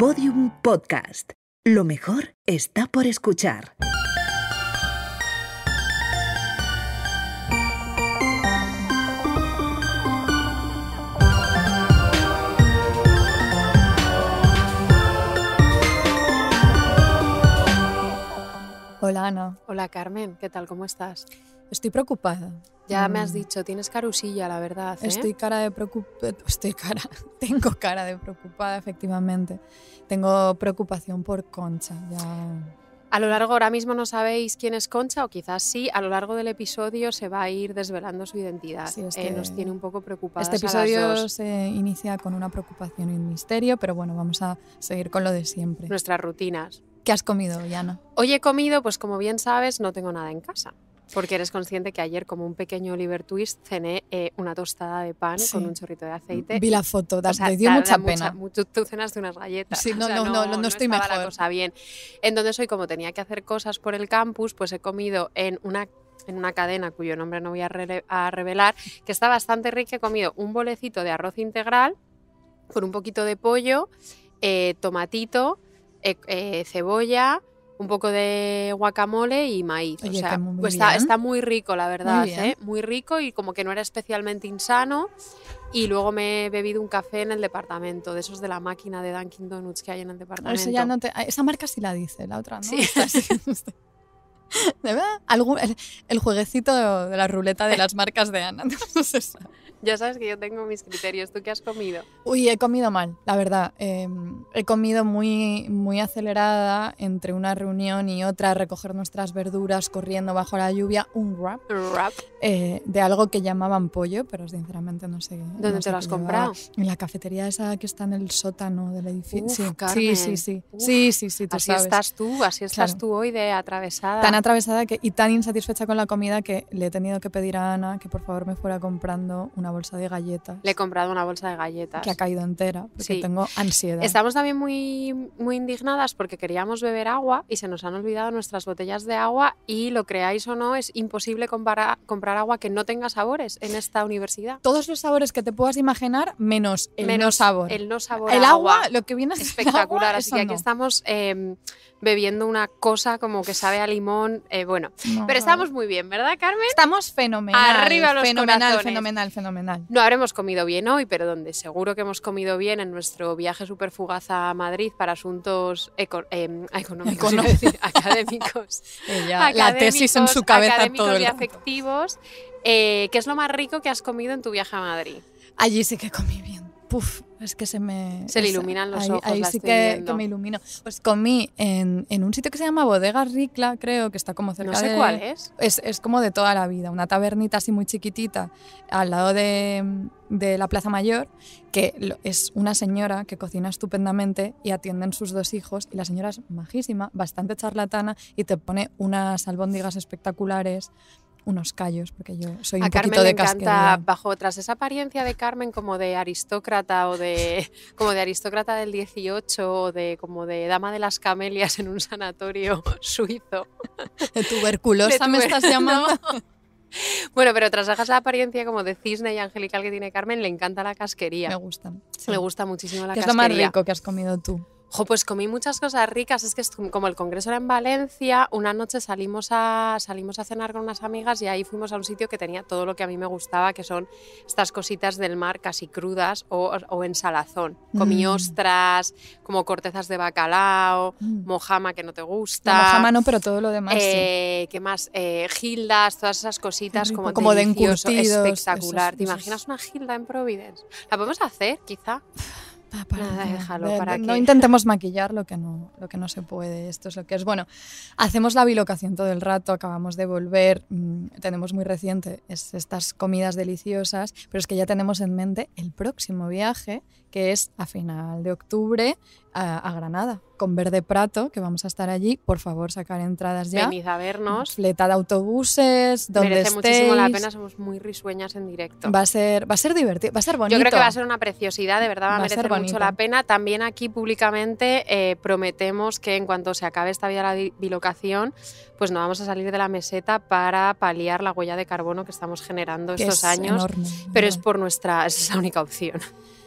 Podium Podcast. Lo mejor está por escuchar. Hola Ana, Hola Carmen, ¿qué tal? ¿Cómo estás? Estoy preocupada. Ya me has Mm, dicho, tienes carusilla, la verdad. ¿eh? Estoy cara de preocupada. Estoy cara. Tengo cara de preocupada, efectivamente. Tengo preocupación por Concha. Ya. A lo largo, ahora mismo no sabéis quién es Concha, o quizás sí, a lo largo del episodio se va a ir desvelando su identidad. Sí, es Eh, nos tiene un poco preocupadas Este a las episodio dos. se inicia con una preocupación y un misterio, pero bueno, vamos a seguir con lo de siempre. nuestras rutinas. ¿Qué has comido, Yana? Hoy he comido, pues como bien sabes, no tengo nada en casa. Porque eres consciente que ayer, como un pequeño Oliver Twist, cené eh, una tostada de pan Sí. con un chorrito de aceite. Vi la foto, da, O sea, me dio mucha pena. mucho- tú cenas de unas galletas. Sí, o no, sea, no, no, no, no estoy estaba la mejor. cosa bien. Entonces hoy, como tenía que hacer cosas por el campus, pues he comido en una en una cadena cuyo nombre no voy a, revelar, que está bastante rica. He comido un bolecito de arroz integral con un poquito de pollo, eh, tomatito, eh, eh, cebolla, un poco de guacamole y maíz. Oye, o sea, que muy pues está, está muy rico, la verdad. bien. ¿eh? Muy rico y como que no era especialmente insano. Y luego me he bebido un café en el departamento, de esos de la máquina de Dunkin' Donuts que hay en el departamento. Eso ya no te- esa marca sí la dice, la otra no. Sí. ¿De verdad? Algún- el, el jueguecito de la ruleta de las marcas de Ana. No sabe. Ya sabes que yo tengo mis criterios. ¿Tú qué has comido? Uy, he comido mal, la verdad. Eh, he comido muy, muy acelerada entre una reunión y otra, recoger nuestras verduras corriendo bajo la lluvia, un wrap Wrap. eh, de algo que llamaban pollo, pero sinceramente no sé. ¿Dónde no te sé lo has comprado? En la cafetería esa que está en el sótano del edificio. Uf, sí, sí, sí, sí, Uf. sí, sí, sí, tú Así sabes. estás tú, así estás Claro. tú hoy de atravesada. Tan atravesada que, y tan insatisfecha con la comida que le he tenido que pedir a Ana que por favor me fuera comprando una bolsa de galletas Le he comprado una bolsa de galletas. que ha caído entera porque Sí. tengo ansiedad. Estamos también muy, muy indignadas porque queríamos beber agua y se nos han olvidado nuestras botellas de agua y lo creáis o no, es imposible compara- comprar agua que no tenga sabores en esta universidad. Todos los sabores que te puedas imaginar menos el no Menos sabor. El no sabor El agua, lo que viene a ser el espectacular. agua, Así que aquí no. estamos eh, bebiendo una cosa como que sabe a limón. eh, bueno, No, pero no. estamos muy bien, ¿verdad, Carmen? Estamos fenomenal. Arriba los fenomenal, corazones. fenomenal, fenomenal. No habremos comido bien hoy, pero donde seguro que hemos comido bien en nuestro viaje súper fugaz a Madrid para asuntos eco- em, económicos, decir, académicos. Ella, la tesis en su cabeza académicos todo el y afectivos. Eh, ¿Qué es lo más rico que has comido en tu viaje a Madrid? Allí sí que comí bien. Puf, es que se me... Se le iluminan los ahí, ojos, Ahí sí que, me ilumino. Pues comí en, en un sitio que se llama Bodega Ricla, creo, que está como cerca No sé de... cuál es. Es, es como de toda la vida, una tabernita así muy chiquitita al lado de, de la Plaza Mayor, que lo- es una señora que cocina estupendamente y atienden sus dos hijos y la señora es majísima, bastante charlatana y te pone unas albóndigas espectaculares, unos callos, porque yo soy un A Carmen poquito le de encanta, casquería. bajo tras esa apariencia de Carmen como de aristócrata o de como de aristócrata del 18 o de como de dama de las camelias en un sanatorio suizo. De tuberculosa De me estás llamando. No. Bueno, pero tras esa apariencia como de cisne y angelical que tiene Carmen, le encanta la casquería. Me gustan. sí. Le gusta muchísimo la ¿Qué es lo más casquería. rico que has comido tú? Jo, pues comí muchas cosas ricas. Es que como el congreso era en Valencia, una noche salimos a, salimos a cenar con unas amigas y ahí fuimos a un sitio que tenía todo lo que a mí me gustaba, que son estas cositas del mar casi crudas o, o en salazón. Comí Mm. ostras, como cortezas de bacalao, Mm. mojama que no te gusta. La mojama no, pero todo lo demás sí. Eh, ¿Qué más? Eh, gildas, todas esas cositas como, como de encurtidos, espectacular. esos- ¿Te esos- imaginas una gilda en Providence? ¿La podemos hacer, quizá? Pa- para Nada, déjalo, De- ¿para de- no intentemos maquillar lo que no, lo que no se puede. Esto es lo que es. Bueno, hacemos la bilocación todo el rato, acabamos de volver, mm, tenemos muy reciente es estas comidas deliciosas, pero es que ya tenemos en mente el próximo viaje, que es a final de octubre a, a Granada, con Verde Prato, que vamos a estar allí. Por favor, sacar entradas ya. Venid a vernos. Fleta de autobuses, donde Merece estéis. muchísimo la pena, somos muy risueñas en directo. Va a ser, va a ser divertido, va a ser bonito. Yo creo que va a ser una preciosidad, de verdad va a, Va a merecer mucho la pena. También aquí públicamente eh, prometemos que en cuanto se acabe esta vida la di- bilocación, pues no vamos a salir de la meseta para paliar la huella de carbono que estamos generando que estos es años. enorme, Pero es enorme. por nuestra, es la única opción.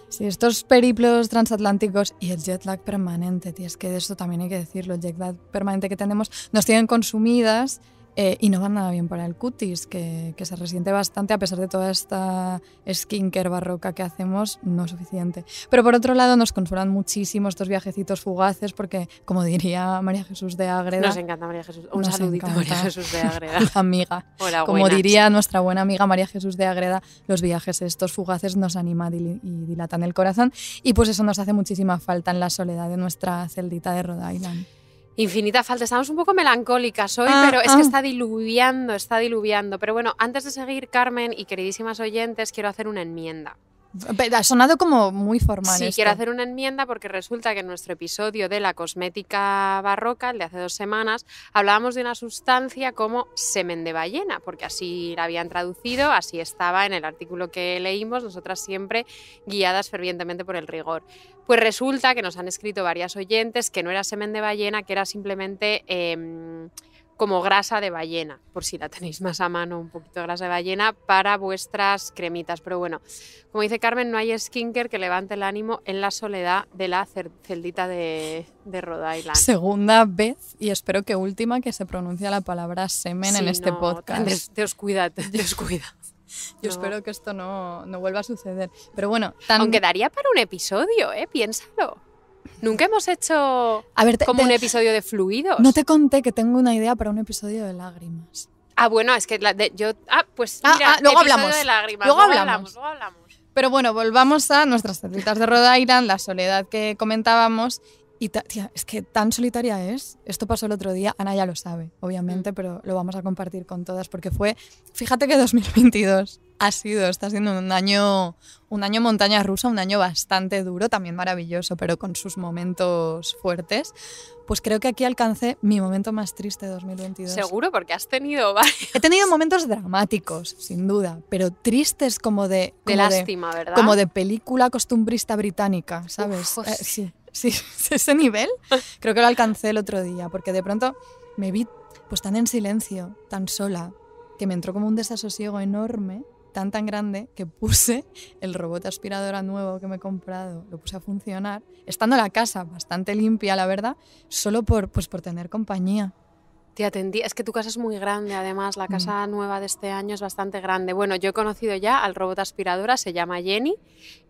Sí, estos periplos transatlánticos y el jet lag permanente, tío, es que de esto también hay que decirlo, el jet lag permanente que tenemos nos tienen consumidas eh, y no van nada bien para el cutis, que, que, se resiente bastante a pesar de toda esta skincare barroca que hacemos, no es suficiente. Pero por otro lado nos consuelan muchísimo estos viajecitos fugaces porque, como diría María Jesús de Ágreda... Nos encanta María Jesús. Un saludito María Jesús de Ágreda. amiga. Hola, como buenas. diría nuestra buena amiga María Jesús de Ágreda, los viajes estos fugaces nos animan y dilatan el corazón y pues eso nos hace muchísima falta en la soledad de nuestra celdita de Rhode Island. Infinita falta. Estamos un poco melancólicas hoy, Ah, pero es ah. que está diluviando, está diluviando. Pero bueno, antes de seguir, Carmen y queridísimas oyentes, quiero hacer una enmienda. Pero Ha sonado como muy formal. Sí, esto. quiero hacer una enmienda porque resulta que en nuestro episodio de la cosmética barroca, el de hace dos semanas, hablábamos de una sustancia como semen de ballena, porque así la habían traducido, así estaba en el artículo que leímos, nosotras siempre guiadas fervientemente por el rigor. Pues resulta que nos han escrito varias oyentes que no era semen de ballena, que era simplemente... em, como grasa de ballena, por si la tenéis más a mano, un poquito de grasa de ballena para vuestras cremitas. Pero bueno, como dice Carmen, no hay skincare que levante el ánimo en la soledad de la celdita de, de Rhode Island. Segunda vez y espero que última que se pronuncia la palabra semen en Sí, este no, podcast. Dios, Dios cuida, Dios cuida. Yo no. espero que esto no, no vuelva a suceder. Pero bueno, tan... Aunque daría para un episodio, ¿eh? Piénsalo. Nunca hemos hecho a ver, te- como te- un episodio de fluidos. no te conté que tengo una idea para un episodio de lágrimas. Ah, bueno, es que la de- yo... Ah, pues Ah, mira, ah, luego hablamos. de lágrimas. Luego Luego, hablamos. Luego hablamos. Pero bueno, volvamos a nuestras cerditas de Rhode Island, la soledad que comentábamos. Y tía, es que tan solitaria es. Esto pasó el otro día. Ana ya lo sabe, obviamente, Mm. pero lo vamos a compartir con todas porque fue. Fíjate que 2022 ha sido, está siendo un año, un año montaña rusa, un año bastante duro, también maravilloso, pero con sus momentos fuertes. Pues creo que aquí alcancé mi momento más triste de 2022. Seguro, porque has tenido varios He tenido momentos dramáticos, sin duda, pero tristes como de. de como lástima, ¿verdad? como de película costumbrista británica, ¿sabes? Uf, Eh, sí, sí, ese nivel creo que lo alcancé el otro día, porque de pronto me vi pues tan en silencio, tan sola, que me entró como un desasosiego enorme, tan tan grande, que puse el robot aspiradora nuevo que me he comprado, lo puse a funcionar, estando la casa bastante limpia, la verdad, solo por, pues, por tener compañía. Te atendí. Es que tu casa es muy grande, además. Mm. La casa nueva de este año es bastante grande. Bueno, yo he conocido ya al robot aspiradora, se llama Jenny.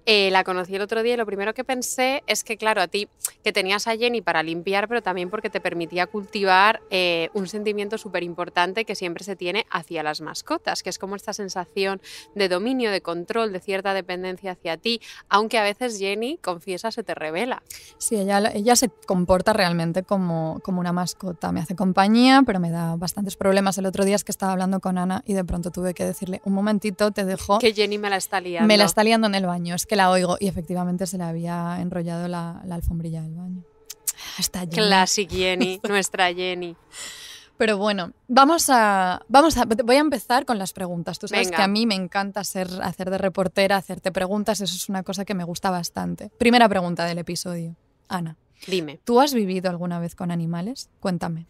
Eh, la conocí el otro día y lo primero que pensé es que, claro, a ti que tenías a Jenny para limpiar, pero también porque te permitía cultivar eh, un sentimiento súper importante que siempre se tiene hacia las mascotas, que es como esta sensación de dominio, de control, de cierta dependencia hacia ti, aunque a veces Jenny, confiesa, se te revela. Sí, ella, ella se comporta realmente como, como una mascota. Me hace compañía, pero me da bastantes problemas. El otro día es que estaba hablando con Ana y de pronto tuve que decirle, un momentito, te dejo. Que Jenny me la está liando. Me la está liando en el baño, es que la oigo. Y efectivamente se le había enrollado la, la alfombrilla del baño. Está Jenny. Classic Jenny, nuestra Jenny. Pero bueno, vamos a, vamos a, voy a empezar con las preguntas. Tú sabes Venga. que a mí me encanta ser, hacer de reportera, hacerte preguntas, eso es una cosa que me gusta bastante. Primera pregunta del episodio. Ana, Dime. ¿tú has vivido alguna vez con animales? Cuéntame.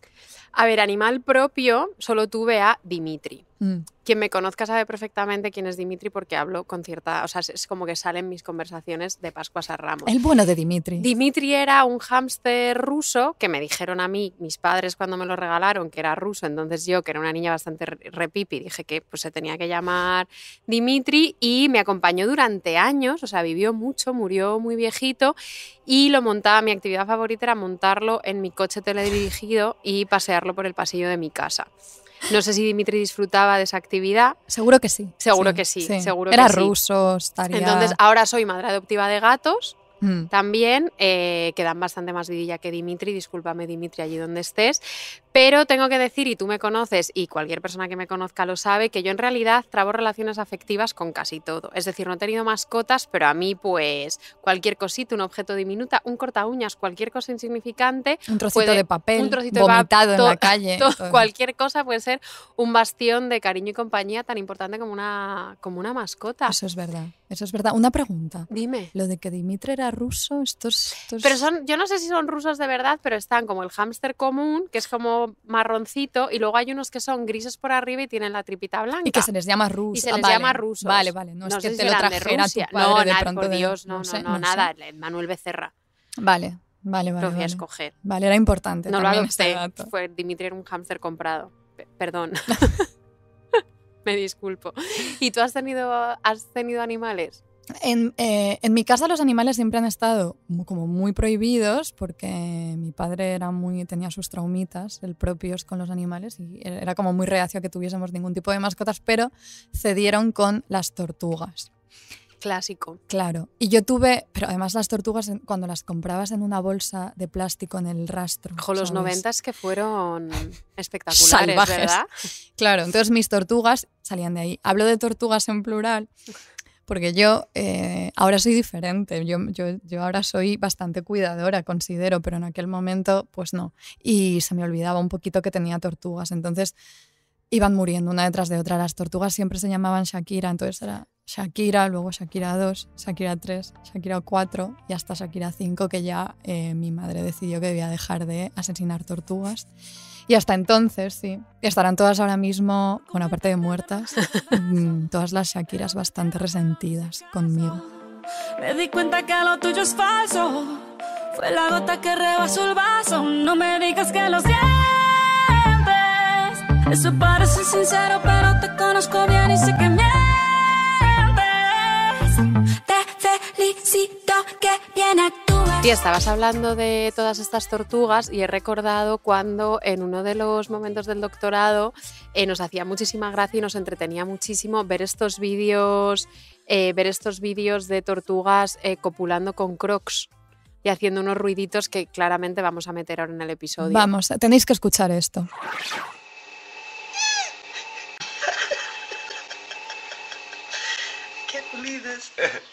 A ver, animal propio, solo tuve a Dimitri. Mm. Quien me conozca sabe perfectamente quién es Dimitri porque hablo con cierta. O sea, es- como que salen mis conversaciones de Pascuas a Ramos. El bueno de Dimitri. Dimitri era un hámster ruso que me dijeron a mí, mis padres cuando me lo regalaron, que era ruso, entonces yo, que era una niña bastante re- repipi, dije que pues, se tenía que llamar Dimitri y me acompañó durante años, o sea, vivió mucho, murió muy viejito y lo montaba, mi actividad favorita era montarlo en mi coche teledirigido y pasearlo por el pasillo de mi casa. No sé si Dimitri disfrutaba de esa actividad, Seguro que sí. Seguro que sí, seguro que Era sí. ruso, estaría... entonces ahora soy madre adoptiva de gatos Mm. también, eh, que dan bastante más vidilla que Dimitri, discúlpame Dimitri allí donde estés, pero tengo que decir, y tú me conoces, y cualquier persona que me conozca lo sabe, que yo en realidad trabo relaciones afectivas con casi todo. Es decir, no he tenido mascotas, pero a mí pues cualquier cosita, un objeto diminuta, un corta uñas, cualquier cosa insignificante, Un trocito puede- de papel, un trocito de vomitado en to- la calle. todo- cualquier cosa puede ser un bastión de cariño y compañía tan importante como una, como una mascota. Eso es verdad, eso es verdad. Una pregunta. Dime. Lo de que Dimitri era ruso, esto es... esto es- Pero son, yo no sé si son rusos de verdad, pero están como el hámster común, que es como poquito marroncito y luego hay unos que son grises por arriba y tienen la tripita blanca. Y que se les llama rusos. Y se Ah, les vale. llama rusos. Vale, vale. No, No es que si te lo trajera tu Rusia. padre no, de nada, pronto por de- Dios, no, no, sé, no, sé. nada. Manuel Becerra, Vale, vale, vale. lo fui a vale. escoger. Vale, era importante. No lo este adopté, dato. fue Dimitri era un hámster comprado. Pe- Perdón. Me disculpo. ¿Y tú has tenido, has tenido animales? En, eh, en mi casa los animales siempre han estado como muy prohibidos porque mi padre era muy, tenía sus traumitas, el propios con los animales y era como muy reacio a que tuviésemos ningún tipo de mascotas, pero cedieron con las tortugas. Clásico. Claro, y yo tuve, pero además las tortugas cuando las comprabas en una bolsa de plástico en el rastro. Ojo, los noventas que fueron espectaculares, Salvajes. ¿verdad? Claro, entonces mis tortugas salían de ahí. Hablo de tortugas en plural porque yo eh, ahora soy diferente. Yo, yo, yo ahora soy bastante cuidadora, considero, pero en aquel momento pues no. Y se me olvidaba un poquito que tenía tortugas. Entonces iban muriendo una detrás de otra. Las tortugas siempre se llamaban Shakira, entonces era Shakira, luego Shakira 2, Shakira 3, Shakira 4 y hasta Shakira 5 que ya eh, mi madre decidió que debía dejar de asesinar tortugas. Y hasta entonces, sí. Estarán todas ahora mismo, bueno, aparte de muertas, mm, todas las Shakiras bastante resentidas conmigo. Me di cuenta que lo tuyo es falso. Fue la gota que rebasó el vaso. No me digas que lo sientes. Eso parece sincero, pero te conozco bien y sé que mientes. Que bien actúas. Y estabas hablando de todas estas tortugas y he recordado cuando en uno de los momentos del doctorado eh, nos hacía muchísima gracia y nos entretenía muchísimo ver estos vídeos, eh, ver estos vídeos de tortugas eh, copulando con crocs y haciendo unos ruiditos que claramente vamos a meter ahora en el episodio. Vamos, tenéis que escuchar esto.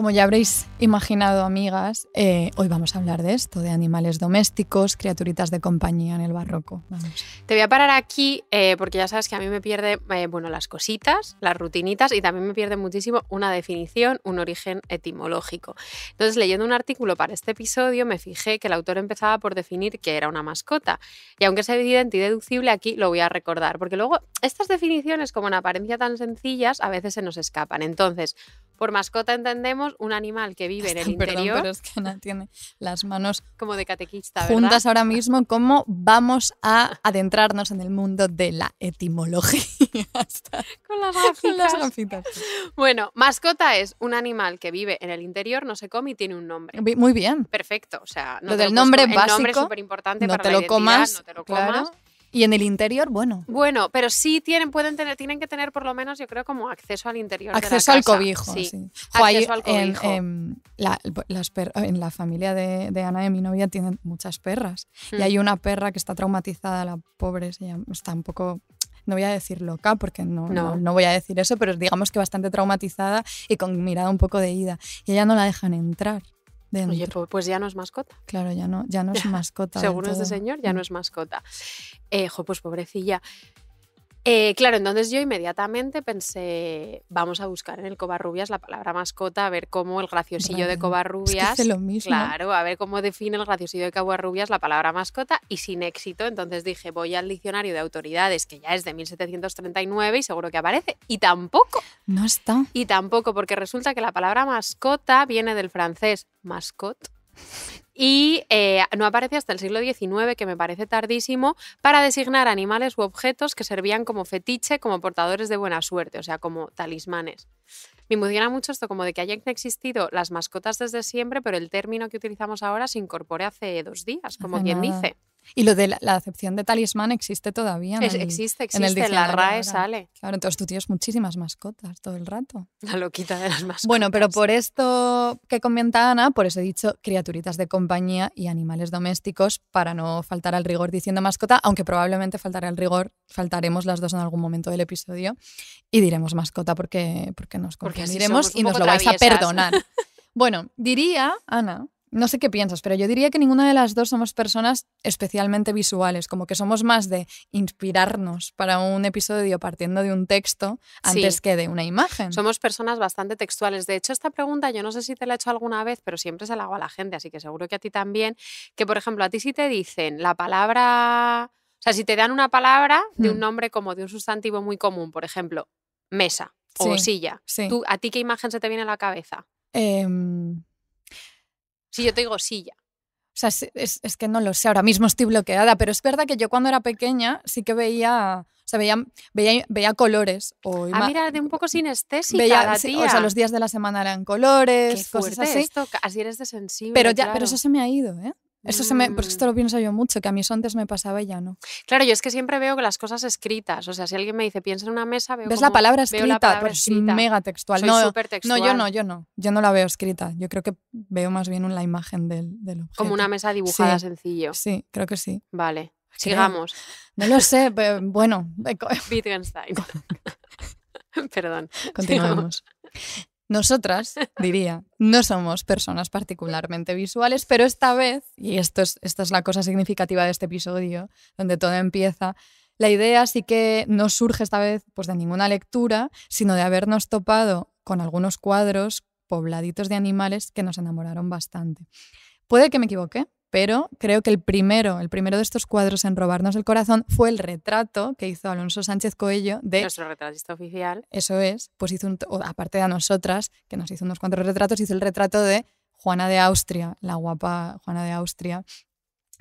Como ya habréis imaginado, amigas, eh, hoy vamos a hablar de esto, de animales domésticos, criaturitas de compañía en el barroco. Vamos. Te voy a parar aquí eh, porque ya sabes que a mí me pierde, eh, bueno, las cositas, las rutinitas y también me pierde muchísimo una definición, un origen etimológico. Entonces, leyendo un artículo para este episodio, me fijé que el autor empezaba por definir qué era una mascota. Y aunque es evidente y deducible, aquí lo voy a recordar, porque luego estas definiciones, como en apariencia tan sencillas, a veces se nos escapan. Entonces, por mascota entendemos un animal que vive en el Perdón, interior, pero es que Ana tiene las manos como de catequista, ¿verdad? juntas ahora mismo. ¿Cómo vamos a adentrarnos en el mundo de la etimología? Con las con las gafitas. gafitas. Bueno, mascota es un animal que vive en el interior, no se come y tiene un nombre. Muy bien. Perfecto, o sea, no Lo del nombre comer. El nombre es básico, súper importante No para te la lo identidad, comas. no te lo claro. Y en el interior, bueno, Bueno, pero sí tienen, pueden tener, tienen que tener por lo menos, yo creo, como acceso al interior. de la acceso al casa. cobijo. Sí. sí. Jo, ahí Acceso al cobijo. en la, las per- en la familia de, de Ana, de mi novia, tienen muchas perras. Mm. Y hay una perra que está traumatizada, la pobre, está un poco, no voy a decir loca, porque no, No. no. no voy a decir eso, pero digamos que bastante traumatizada y con mirada un poco de ida. Y ella no la dejan entrar dentro. Oye, pu- pues ya no es mascota. claro, ya no, ya no es mascota. Según este señor, ya Mm. no es mascota. Eh, jo, pues pobrecilla. Eh, claro, entonces yo inmediatamente pensé, vamos a buscar en el Covarrubias la palabra mascota, a ver cómo el graciosillo de. Es que Covarrubias. hace lo mismo. Claro, a ver cómo define el graciosillo de Covarrubias la palabra mascota y sin éxito. Entonces dije, voy al diccionario de autoridades, que ya es de 1739 y seguro que aparece. Y tampoco, No está. y tampoco, porque resulta que la palabra mascota viene del francés mascot. Y eh, no aparece hasta el siglo XIX, que me parece tardísimo, para designar animales u objetos que servían como fetiche, como portadores de buena suerte, o sea, como talismanes. Me emociona mucho esto, como de que hayan existido las mascotas desde siempre, pero el término que utilizamos ahora se incorpore hace dos días, como quien nada. dice. Y lo de la, la acepción de talismán existe todavía. en Es- el- existe, en el existe, en la RAE ahora. sale. Claro, entonces tú tienes muchísimas mascotas todo el rato. La loquita de las mascotas. Bueno, pero por esto que comenta Ana, por eso he dicho criaturitas de compañía y animales domésticos para no faltar al rigor diciendo mascota, aunque probablemente faltará al rigor, faltaremos las dos en algún momento del episodio y diremos mascota porque, porque nos Porque confundiremos un y nos lo vais a perdonar. Bueno, diría, Ana, no sé qué piensas, pero yo diría que ninguna de las dos somos personas especialmente visuales, como que somos más de inspirarnos para un episodio partiendo de un texto antes Sí. que de una imagen. Somos personas bastante textuales. De hecho, esta pregunta yo no sé si te la he hecho alguna vez, pero siempre se la hago a la gente, así que seguro que a ti también. Que, por ejemplo, a ti si te dicen la palabra, o sea, si te dan una palabra de un Hmm. nombre como de un sustantivo muy común, por ejemplo, mesa o Sí, silla, sí. ¿tú, ¿a ti qué imagen se te viene a la cabeza? Em, Si yo te digo silla. O sea, es, es- que no lo sé, ahora mismo estoy bloqueada, pero es verdad que yo cuando era pequeña sí que veía, o sea, veía, veía, veía colores o Ah, mira, de un poco sinestésica veía, la tía. o sea, los días de la semana eran Qué colores, cosas fuerte así. esto, así eres de sensible. Pero ya, pero eso se me ha ido, ¿eh? Eso se me, Mm. esto lo pienso yo mucho, que a mí eso antes me pasaba y ya no. Claro, yo es que siempre veo que las cosas escritas, o sea, si alguien me dice piensa en una mesa, veo ¿Ves la palabra la escrita? palabra Pues escrita. mega textual. Soy no, súper no, yo textual. no, yo no. Yo no la veo escrita. Yo creo que veo más bien la imagen del, del objeto. Como una mesa dibujada Sí. sencillo. Sí, creo que sí. Vale, Creo. sigamos. No lo sé, pero bueno, Wittgenstein. Perdón. continuemos. Nosotras, diría, no somos personas particularmente visuales, pero esta vez, y esto es, esta es la cosa significativa de este episodio, donde todo empieza, la idea sí que no surge esta vez pues, de ninguna lectura, sino de habernos topado con algunos cuadros pobladitos de animales que nos enamoraron bastante. Puede que me equivoque, pero creo que el primero, el primero de estos cuadros en robarnos el corazón fue el retrato que hizo Alonso Sánchez Coello de Nuestro retratista oficial. eso es, pues hizo un, aparte de a nosotras, que nos hizo unos cuantos retratos, hizo el retrato de Juana de Austria, la guapa Juana de Austria,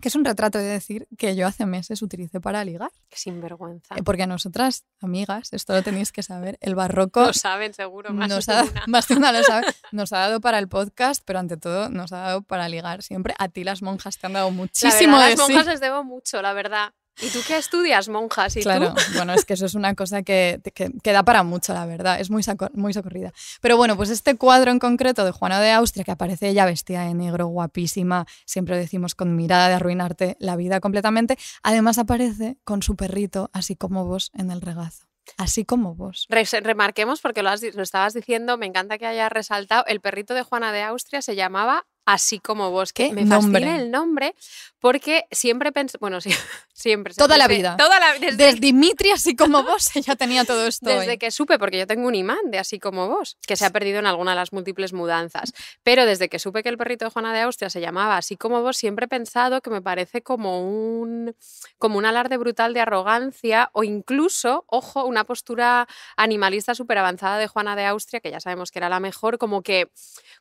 que es un retrato de decir que yo hace meses utilicé para ligar. Qué sinvergüenza. Eh, Porque a nosotras, amigas, esto lo tenéis que saber, el barroco Lo saben seguro, más nos ha, una. más de una lo sabe, nos ha dado para el podcast, pero ante todo nos ha dado para ligar siempre. A ti las monjas te han dado La muchísimo verdad, de las sí. monjas les debo mucho, la verdad. ¿Y tú qué estudias, monjas? ¿Y Claro, tú? bueno, es que eso es una cosa que, que, que da para mucho, la verdad, es muy, muy socorrida. Pero bueno, pues este cuadro en concreto de Juana de Austria, que aparece ella vestida de negro, guapísima, siempre decimos con mirada de arruinarte la vida completamente, además aparece con su perrito, así como vos, en el regazo. Así como vos. Re- remarquemos, porque lo, has lo estabas diciendo, me encanta que hayas resaltado, el perrito de Juana de Austria se llamaba así como vos, que ¿Qué me nombre? fascina el nombre, porque siempre pensé, bueno, sí, siempre. Toda la vida. Toda la desde, Desde Dimitri, así como vos, ella tenía todo esto. desde hoy. que supe, porque yo tengo un imán de así como vos, que se ha perdido en alguna de las múltiples mudanzas, pero desde que supe que el perrito de Juana de Austria se llamaba así como vos, siempre he pensado que me parece como un, como un alarde brutal de arrogancia o incluso, ojo, una postura animalista súper avanzada de Juana de Austria, que ya sabemos que era la mejor, como que,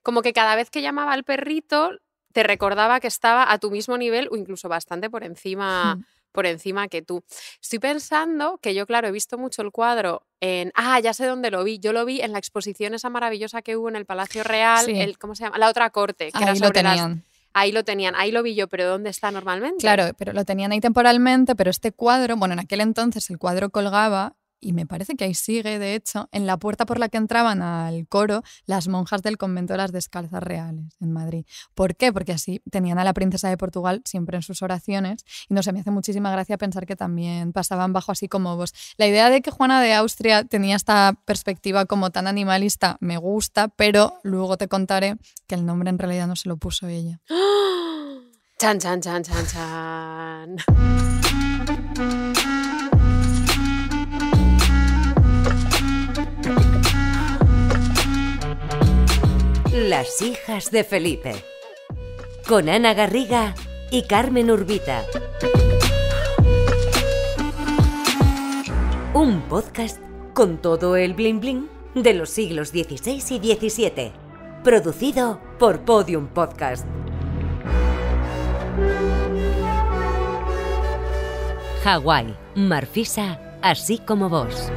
como que cada vez que llamaba al perrito te recordaba que estaba a tu mismo nivel o incluso bastante por encima, por encima que tú. Estoy pensando que yo, claro, he visto mucho el cuadro en. Ah, ya sé dónde lo vi. Yo lo vi en la exposición esa maravillosa que hubo en el Palacio Real. Sí. El, ¿Cómo se llama? La otra corte. Que era Ahí lo las- tenían. Ahí lo tenían, ahí lo vi yo, pero ¿dónde está normalmente? Claro, pero lo tenían ahí temporalmente, pero este cuadro, bueno, en aquel entonces el cuadro colgaba y me parece que ahí sigue, de hecho, en la puerta por la que entraban al coro las monjas del convento de las Descalzas Reales en Madrid. ¿Por qué? Porque así tenían a la princesa de Portugal siempre en sus oraciones y no sé, me hace muchísima gracia pensar que también pasaban bajo así como vos. La idea de que Juana de Austria tenía esta perspectiva como tan animalista me gusta, pero luego te contaré que el nombre en realidad no se lo puso ella. Chan, chan, chan, chan, chan. Las hijas de Felipe. Con Ana Garriga y Carmen Urbita. Un podcast con todo el bling bling de los siglos XVI y XVII. Producido por Podium Podcast. Hawái, Marfisa, así como vos.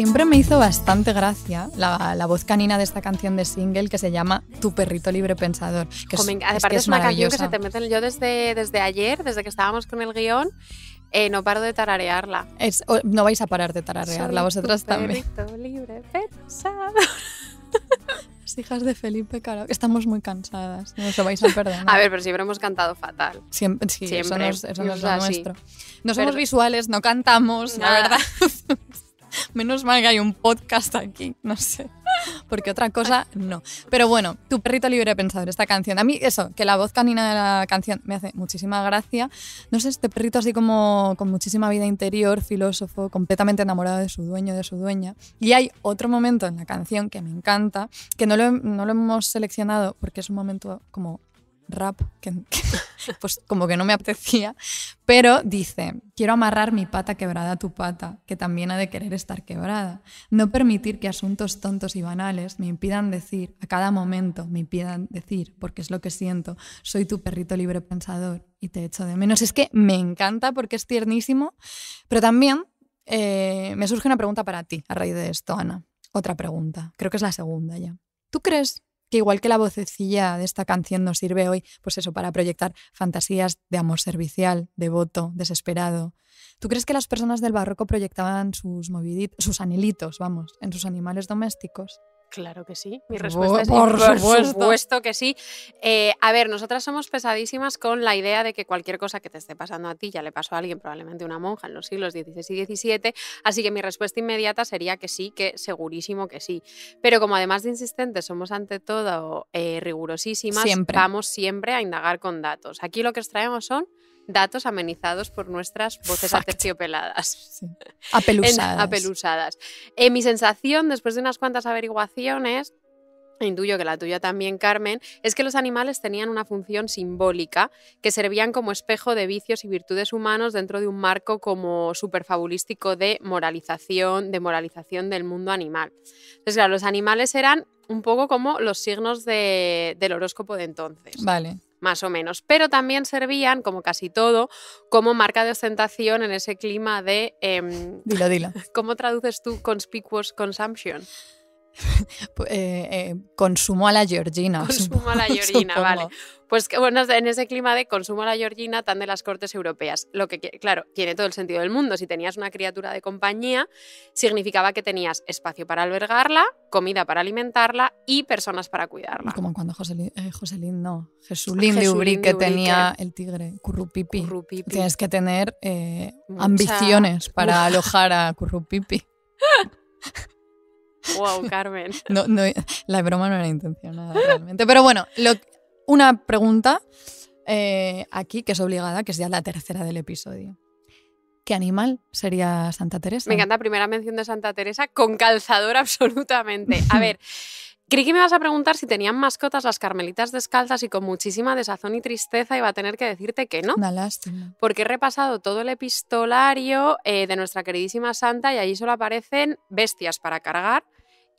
Siempre me hizo bastante gracia la, la voz canina de esta canción de single que se llama Tu perrito libre pensador. Que es, es que es, una canción que se te mete en- Yo desde, desde ayer, desde que estábamos con el guion, eh, no paro de tararearla. Es- no vais a parar de tararearla Soy vosotras tu también. perrito libre pensado. Las hijas de Felipe, claro. Estamos muy cansadas. No os lo vais a perdonar. A ver, pero siempre hemos cantado fatal. Siempre, sí, eso Siempre. no es, eso no es Es lo nuestro. No somos Pero- visuales, no cantamos, la verdad. Menos mal que hay un podcast aquí, no sé. Porque otra cosa, no. Pero bueno, tu perrito libre pensador, esta canción. A mí eso, que la voz canina de la canción me hace muchísima gracia. No sé, este perrito así como con muchísima vida interior, filósofo, completamente enamorado de su dueño, de su dueña. Y hay otro momento en la canción que me encanta, que no lo, no lo hemos seleccionado porque es un momento como rap, que, pues como que no me apetecía, pero dice, quiero amarrar mi pata quebrada a tu pata, que también ha de querer estar quebrada. No permitir que asuntos tontos y banales me impidan decir, a cada momento me impidan decir, porque es lo que siento, soy tu perrito libre pensador y te echo de menos. Es que me encanta porque es tiernísimo, pero también eh, me surge una pregunta para ti a raíz de esto, Ana. Otra pregunta, creo que es la segunda ya. ¿Tú crees que igual que la vocecilla de esta canción nos sirve hoy, pues eso, para proyectar fantasías de amor servicial, devoto, desesperado. ¿Tú crees que las personas del barroco proyectaban sus moviditos, sus anhelitos, vamos, en sus animales domésticos? Claro que sí. Mi Por respuesta es por por supuesto. supuesto que sí. Eh, a ver, nosotras somos pesadísimas con la idea de que cualquier cosa que te esté pasando a ti ya le pasó a alguien, probablemente una monja en los siglos XVI y XVII. Así que mi respuesta inmediata sería que sí, que segurísimo que sí. Pero como además de insistentes somos ante todo eh, rigurosísimas, Siempre. vamos siempre a indagar con datos. Aquí lo que os traemos son datos amenizados por nuestras voces Fact. aterciopeladas. Sí. En- Apelusadas. apelusadas. Eh, mi sensación, después de unas cuantas averiguaciones, intuyo que la tuya también, Carmen, es que los animales tenían una función simbólica que servían como espejo de vicios y virtudes humanos dentro de un marco como superfabulístico de moralización, de moralización del mundo animal. Entonces, claro, los animales eran un poco como los signos de- del horóscopo de entonces Vale. Más o menos, pero también servían, como casi todo, como marca de ostentación en ese clima de... em, Dilo, dilo. ¿Cómo traduces tú conspicuous consumption? Pu- eh, eh, consumo a la Georgina. Consumo a la. Georgina, vale. Pues bueno, en ese clima de consumo a la Georgina tan de las cortes europeas. Lo que, claro, tiene todo el sentido del mundo. Si tenías una criatura de compañía, significaba que tenías espacio para albergarla, comida para alimentarla y personas para cuidarla. Como cuando Joselín, eh, Joselín no, Jesulín de Jesulín de Ubrique. tenía el tigre, Currupipi. Currupipi. Tienes que tener eh, Mucha- ambiciones para alojar a Currupipi. Wow, Carmen. No, no, la broma no era intencionada realmente. Pero bueno, lo- una pregunta eh, aquí que es obligada, que es ya la tercera del episodio. ¿Qué animal sería Santa Teresa? Me encanta primera mención de Santa Teresa con calzador absolutamente. A ver, creí que me vas a preguntar si tenían mascotas las carmelitas descalzas y con muchísima desazón y tristeza iba a tener que decirte que no. Una lástima. Porque he repasado todo el epistolario eh, de nuestra queridísima Santa y allí solo aparecen bestias para cargar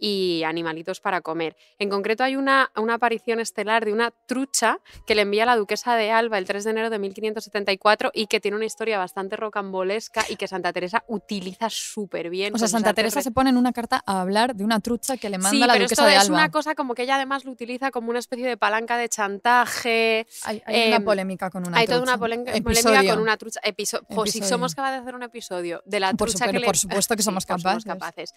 y animalitos para comer. En concreto hay una, una aparición estelar de una trucha que le envía la duquesa de Alba el 3 de enero de 1574 y que tiene una historia bastante rocambolesca y que Santa Teresa utiliza súper bien. O sea, Santa Teresa re- se pone en una carta a hablar de una trucha que le manda Sí, la pero duquesa esto de es Alba. una cosa como que ella además lo utiliza como una especie de palanca de chantaje. Hay, hay una em, polémica con una Hay trucha. toda una polémica, con una trucha. Episo- pues si somos capaces de hacer un episodio de la Por trucha supuesto- que le- por supuesto que somos capaces. capaces.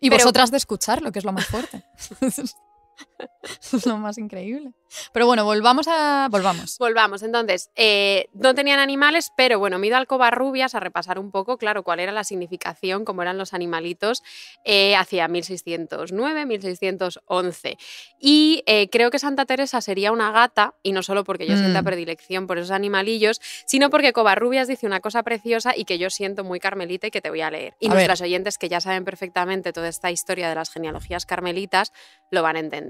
Y Pero- vosotras de escucharlo, que es lo más fuerte. es lo más increíble. Pero bueno, volvamos a. Volvamos. Volvamos, entonces, eh, no tenían animales, pero bueno, me he ido al Covarrubias a repasar un poco, claro, cuál era la significación, cómo eran los animalitos eh, hacia 1609, 1611. Y eh, creo que Santa Teresa sería una gata, y no solo porque yo sienta Mm. predilección por esos animalillos, sino porque Covarrubias dice una cosa preciosa y que yo siento muy carmelita y que te voy a leer. Y A ver. nuestras oyentes que ya saben perfectamente toda esta historia de las genealogías carmelitas lo van a entender.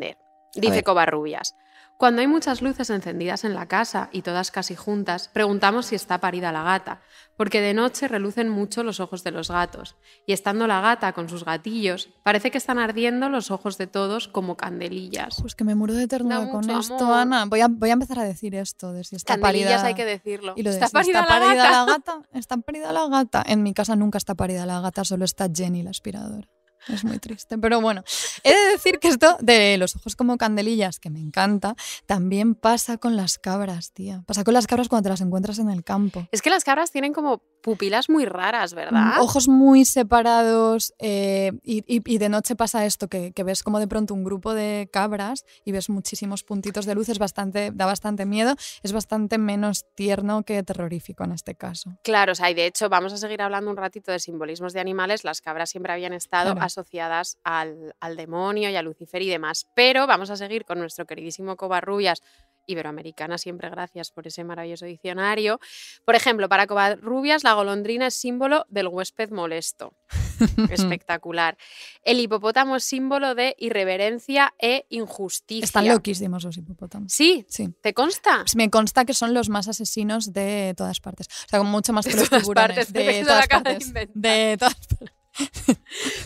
Dice. Covarrubias. Cuando hay muchas luces encendidas en la casa y todas casi juntas, preguntamos si está parida la gata, porque de noche relucen mucho los ojos de los gatos, y estando la gata con sus gatillos, parece que están ardiendo los ojos de todos como candelillas. Pues que me muero de ternura con esto. Ana. Voy a, voy a empezar a decir esto de si está Candelillas parida. hay que decirlo. Y lo de ¿Está si parida, está la, parida la gata. Está parida la gata. En mi casa nunca está parida la gata, solo está Jenny la aspiradora. Es muy triste. Pero bueno, he de decir que esto de los ojos como candelillas, que me encanta, también pasa con las cabras, tía. Pasa con las cabras cuando te las encuentras en el campo. Es que las cabras tienen como pupilas muy raras, ¿verdad? Mm, Ojos muy separados eh, y, y- y de noche pasa esto, que, que ves como de pronto un grupo de cabras y ves muchísimos puntitos de luz, es bastante, da bastante miedo, es bastante menos tierno que terrorífico en este caso. Claro, o sea, y de hecho vamos a seguir hablando un ratito de simbolismos de animales. Las cabras siempre habían estado Claro. Asociadas al, al demonio y a Lucifer y demás. Pero vamos a seguir con nuestro queridísimo Covarrubias, iberoamericana, siempre gracias por ese maravilloso diccionario. Por ejemplo, para Covarrubias la golondrina es símbolo del huésped molesto. Espectacular. El hipopótamo es símbolo de irreverencia e injusticia. Están loquísimos los hipopótamos. Sí, Sí. ¿te consta? Pues me consta que son los más asesinos de todas partes. O sea, con mucho más De que los todas tiburones. partes, de eso lo todas de partes. De todas partes.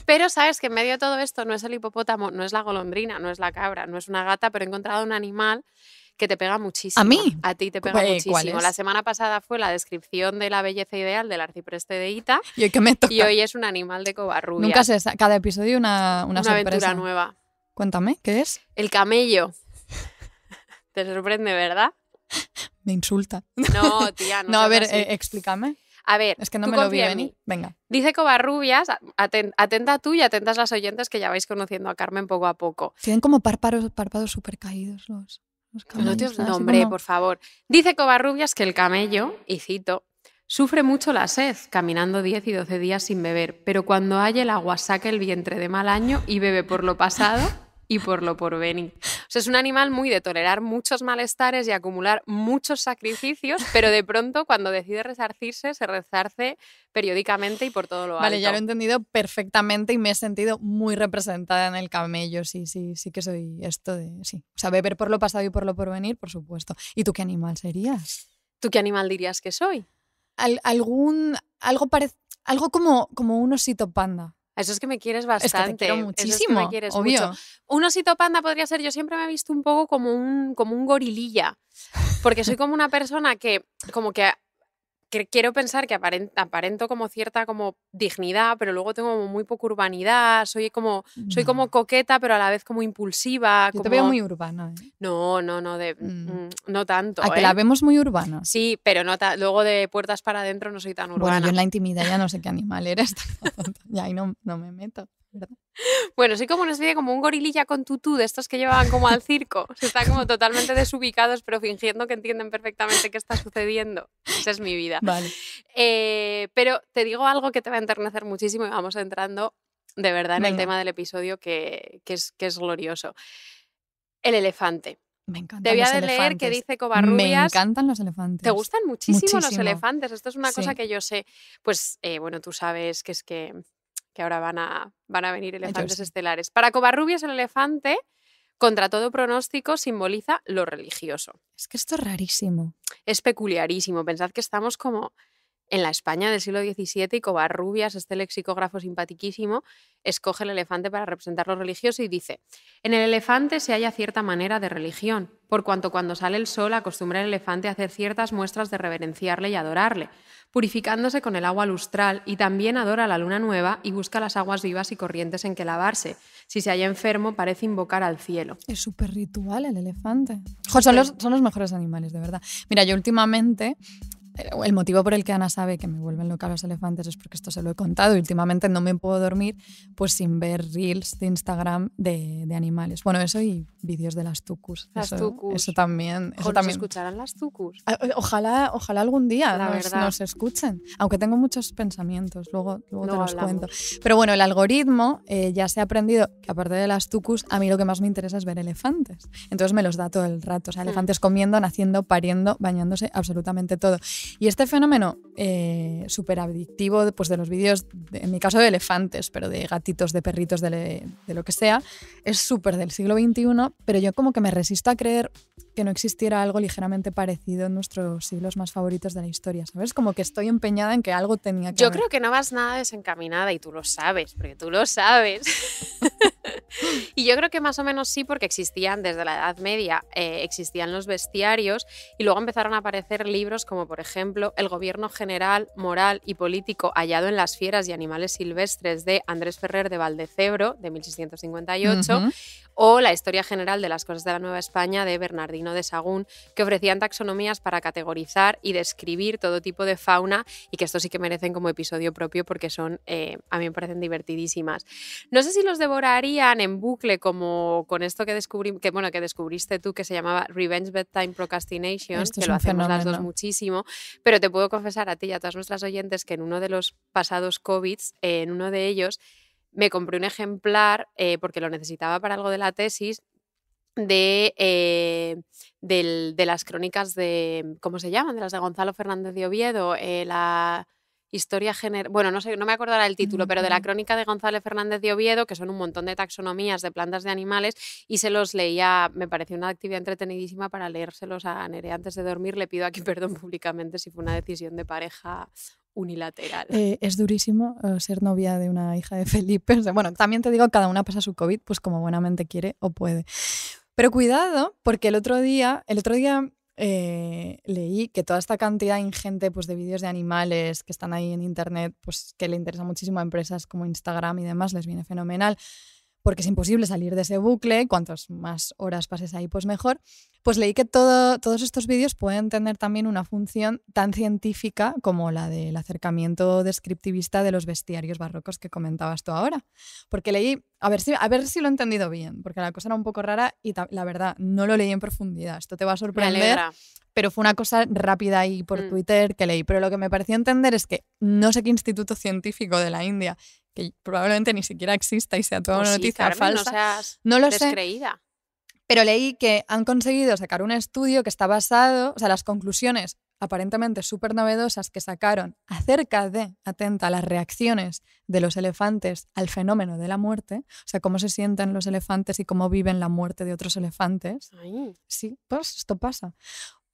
Pero sabes que en medio de todo esto no es el hipopótamo, no es la golondrina, no es la cabra, no es una gata, pero he encontrado un animal que te pega muchísimo. ¿A mí? A ti te pega ¿Cuál- muchísimo. La semana pasada fue la descripción de la belleza ideal del arcipreste de Ita Y hoy que me toca. y hoy es un animal de covarrubias. Nunca se sa- cada episodio una, una, una sorpresa. aventura nueva. Cuéntame, ¿qué es? El camello. Te sorprende, ¿verdad? Me insulta. No, tía, no. No, a ver, eh, explícame. A ver, Es que no tú me lo vi venir. Venga. Dice Covarrubias, aten- atenta tú y atentas las oyentes que ya vais conociendo a Carmen poco a poco. Tienen como párpados, párpados súper caídos los, los No te camellos, no, Así hombre, como- por favor. Dice Covarrubias que el camello, y cito, sufre mucho la sed, caminando 10 y 12 días sin beber, pero cuando haya el agua saca el vientre de mal año y bebe por lo pasado y por lo porvenir. O sea, es un animal muy de tolerar muchos malestares y acumular muchos sacrificios, pero de pronto cuando decide resarcirse, se resarce periódicamente y por todo lo alto. Vale, ya lo he entendido perfectamente y me he sentido muy representada en el camello. Sí, sí, sí que soy esto de. Sí. O sea, beber por lo pasado y por lo porvenir, por supuesto. ¿Y tú qué animal serías? ¿Tú qué animal dirías que soy? Al- algún. Algo parec- Algo como, como un osito panda. Eso es que me quieres Es bastante. que te quiero es que muchísimo. me quieres obvio. mucho. Un osito panda podría ser, yo siempre me he visto un poco como un, como un gorililla, porque soy como una persona que como que, que quiero pensar que aparen- aparento como cierta como dignidad, pero luego tengo como muy poca urbanidad, soy como, soy como coqueta, pero a la vez como impulsiva. Yo te veo muy urbana. ¿eh? No, no, no, de, Mm. mm, no tanto. A que ¿eh? la vemos muy urbana. Sí, pero no ta- luego de puertas para adentro no soy tan Bueno, urbana. yo en la intimidad ya no sé qué animal eres. ya ahí no, no me meto. ¿Verdad? Bueno, soy como una especie como un gorililla con tutú de estos que llevaban como al circo. Se están como totalmente desubicados, pero fingiendo que entienden perfectamente qué está sucediendo. Esa es mi vida. Vale. Eh, pero te digo algo que te va a enternecer muchísimo y vamos entrando de verdad en el tema del episodio que, que es, que es glorioso. El elefante. Me encantan Te voy a leer que dice Me Covarrubias. encantan los elefantes. ¿Te gustan muchísimo, los elefantes? Esto es una cosa Sí. que yo sé. Pues eh, bueno, tú sabes que es que, que ahora van a, van a venir elefantes estelares. Para Covarrubias, el elefante, contra todo pronóstico, simboliza lo religioso. Es que esto es rarísimo. Es peculiarísimo. Pensad que estamos como en la España del siglo XVII y Covarrubias, este lexicógrafo simpatiquísimo, escoge el elefante para representar lo religioso y dice, en el elefante se halla cierta manera de religión, por cuanto cuando sale el sol acostumbra el elefante a hacer ciertas muestras de reverenciarle y adorarle, purificándose con el agua lustral y también adora la luna nueva y busca las aguas vivas y corrientes en que lavarse. Si se halla enfermo, parece invocar al cielo. Es súper ritual el elefante. Jo, son, los, son los mejores animales, de verdad. Mira, yo últimamente, el motivo por el que Ana sabe que me vuelven loca los elefantes es porque esto se lo he contado y últimamente no me puedo dormir pues sin ver reels de Instagram de, de animales. Bueno, eso y vídeos de las tucus. Las eso, tucus. Eso también. Eso Ojo, ¿nos también. escucharán las tucus? Ah, eh, Ojalá, ojalá algún día nos, nos escuchen, aunque tengo muchos pensamientos, luego, luego te Luego los hablamos. cuento. Pero bueno, el algoritmo eh, ya se ha aprendido que aparte de las tucus, a mí lo que más me interesa es ver elefantes. Entonces me los da todo el rato, o sea, Hmm. elefantes comiendo, naciendo, pariendo, bañándose, absolutamente todo. Y este fenómeno eh, súper adictivo pues, de los vídeos, de- en mi caso de elefantes, pero de gatitos, de perritos, de, le- de lo que sea, es súper del siglo XXI, pero yo como que me resisto a creer que no existiera algo ligeramente parecido en nuestros siglos más favoritos de la historia, ¿sabes? Como que estoy empeñada en que algo tenía que Yo creo que no vas nada desencaminada y tú lo sabes, porque tú lo sabes. y yo creo que más o menos sí, porque existían desde la Edad Media, eh, existían los bestiarios y luego empezaron a aparecer libros como, por ejemplo, El gobierno general, moral y político hallado en las fieras y animales silvestres de Andrés Ferrer de Valdecebro, de 1658, Ujú. o La historia general de las cosas de la Nueva España de Bernardino de Sagún, que ofrecían taxonomías para categorizar y describir todo tipo de fauna y que esto sí que merecen como episodio propio porque son, eh, a mí me parecen divertidísimas. No sé si los devorarían en bucle como con esto que descubrí, que bueno, que descubriste tú que se llamaba Revenge Bedtime Procrastination, Esto que lo hacemos las dos muchísimo, pero te puedo confesar a ti y a todas nuestras oyentes que en uno de los pasados COVIDs, eh, en uno de ellos, me compré un ejemplar eh, porque lo necesitaba para algo de la tesis de, eh, del- de las crónicas de, ¿cómo se llaman? De las de Gonzalo Fernández de Oviedo, eh, la historia general, bueno, no sé, no me acuerdo ahora el título, pero de la Ujú. crónica de Gonzalo Fernández de Oviedo, que son un montón de taxonomías de plantas de animales, y se los leía, me pareció una actividad entretenidísima para leérselos a Nere antes de dormir. Le pido aquí perdón públicamente si fue una decisión de pareja unilateral. Eh, es durísimo eh, ser novia de una hija de Felipe. O sea, bueno, también te digo, cada una pasa su COVID, pues como buenamente quiere o puede. Pero cuidado, porque el otro día, el otro día eh, leí que toda esta cantidad ingente pues, de vídeos de animales que están ahí en internet, pues que le interesa muchísimo a empresas como Instagram y demás, les viene fenomenal, porque es imposible salir de ese bucle, cuantas más horas pases ahí, pues mejor. Pues leí que todo- todos estos vídeos pueden tener también una función tan científica como la del acercamiento descriptivista de los bestiarios barrocos que comentabas tú ahora. Porque leí, a ver si, a ver si lo he entendido bien, porque la cosa era un poco rara y la verdad, no lo leí en profundidad. Esto te va a sorprender, pero fue una cosa rápida ahí por Mm. Twitter que leí. Pero lo que me pareció entender es que no sé qué instituto científico de la India, que probablemente ni siquiera exista y sea toda Pues una sí, noticia Carmen, falsa, No seas no lo sé, pero leí que han conseguido sacar un estudio que está basado, o sea, las conclusiones aparentemente súper novedosas que sacaron acerca de, atenta, las reacciones de los elefantes al fenómeno de la muerte, o sea, cómo se sienten los elefantes y cómo viven la muerte de otros elefantes. Ay, Sí, pues esto pasa.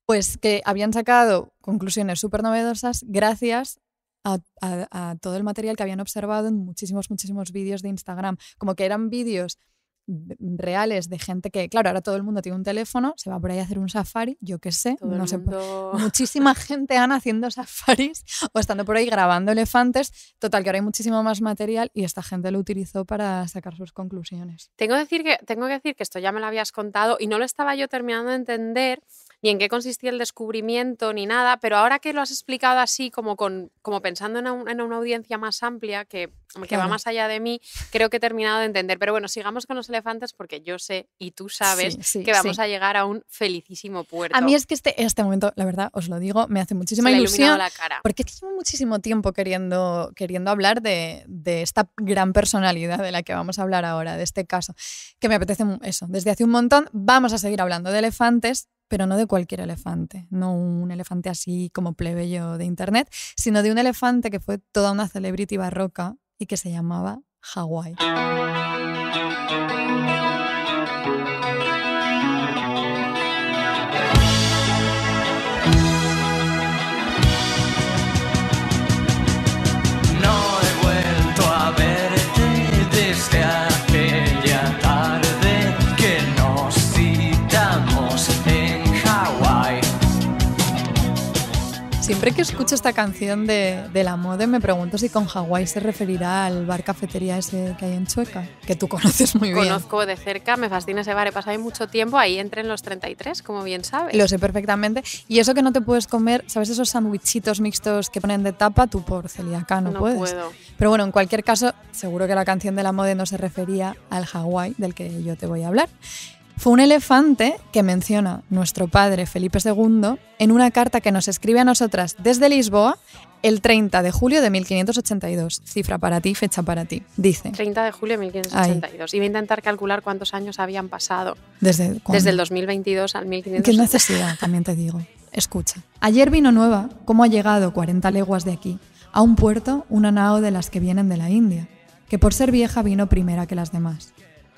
Pues que habían sacado conclusiones súper novedosas gracias a, a- todo el material que habían observado en muchísimos, muchísimos vídeos de Instagram. Como que eran vídeos de- reales de gente que, claro, ahora todo el mundo tiene un teléfono, se va por ahí a hacer un safari, yo qué sé, todo no sé. mundo... Muchísima gente Ana haciendo safaris o estando por ahí grabando elefantes. Total, que ahora hay muchísimo más material y esta gente lo utilizó para sacar sus conclusiones. Tengo, que decir que, tengo que decir que esto ya me lo habías contado y no lo estaba yo terminando de entender ni en qué consistía el descubrimiento ni nada, pero ahora que lo has explicado así, como, con, como pensando en, un- en una audiencia más amplia que, que va más allá de mí, creo que he terminado de entender. Pero bueno, sigamos con los elefantes porque yo sé y tú sabes Sí, sí, que vamos sí. a llegar a un felicísimo puerto. A mí es que este, este momento, la verdad, os lo digo, me hace muchísima ilusión. la cara. Porque es que llevo muchísimo tiempo queriendo, queriendo hablar de, de esta gran personalidad de la que vamos a hablar ahora, de este caso, que me apetece eso. Desde hace un montón vamos a seguir hablando de elefantes, pero no de cualquier elefante, no un elefante así como plebeyo de internet, sino de un elefante que fue toda una celebrity barroca y que se llamaba Hawái. Siempre que escucho esta canción de, de la moda me pregunto si con Hawái se referirá al bar cafetería ese que hay en Chueca, que tú conoces muy bien. Conozco de cerca, me fascina ese bar, he pasado ahí mucho tiempo, ahí entre en los 33, como bien sabes. Lo sé perfectamente. Y eso que no te puedes comer, ¿sabes? Esos sandwichitos mixtos que ponen de tapa, tú por celíaca no, no puedes. puedo. Pero bueno, en cualquier caso, seguro que la canción de la moda no se refería al Hawái del que yo te voy a hablar. Fue un elefante que menciona nuestro padre Felipe II en una carta que nos escribe a nosotras desde Lisboa el 30 de julio de 1582. Cifra para ti, fecha para ti. Dice, 30 de julio de 1582. Y voy a intentar calcular cuántos años habían pasado ¿desde cuándo? desde el 2022 al ¿Qué 1582. necesidad? También te digo. escucha. Ayer vino nueva, cómo ha llegado 40 leguas de aquí, a un puerto una nao de las que vienen de la India, que por ser vieja vino primera que las demás.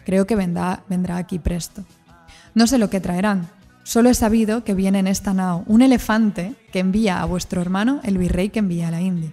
Creo que vendrá, vendrá aquí presto. No sé lo que traerán, solo he sabido que viene en esta nao un elefante que envía a vuestro hermano el virrey que envía a la India.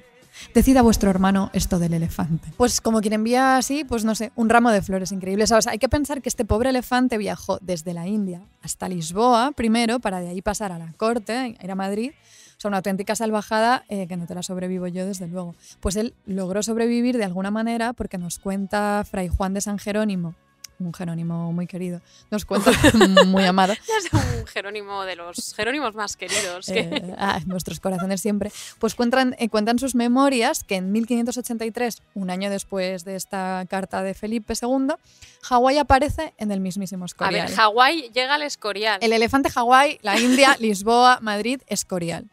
Decida vuestro hermano esto del elefante. Pues como quien envía así, pues no sé, un ramo de flores increíbles. O sea, hay que pensar que este pobre elefante viajó desde la India hasta Lisboa primero, para de ahí pasar a la corte, ir a Madrid. O sea, una auténtica salvajada eh, que no te la sobrevivo yo, desde luego. Pues él logró sobrevivir de alguna manera porque nos cuenta Fray Juan de San Jerónimo, un Jerónimo muy querido, nos cuenta, muy amado, es un Jerónimo de los Jerónimos más queridos. que- eh, ah, nuestros corazones siempre, pues cuentan, eh, cuentan sus memorias que en 1583, un año después de esta carta de Felipe II, Hawái aparece en el mismísimo a Escorial. ver, Hawái llega al Escorial. el elefante Hawái, la India, Lisboa, Madrid, Escorial.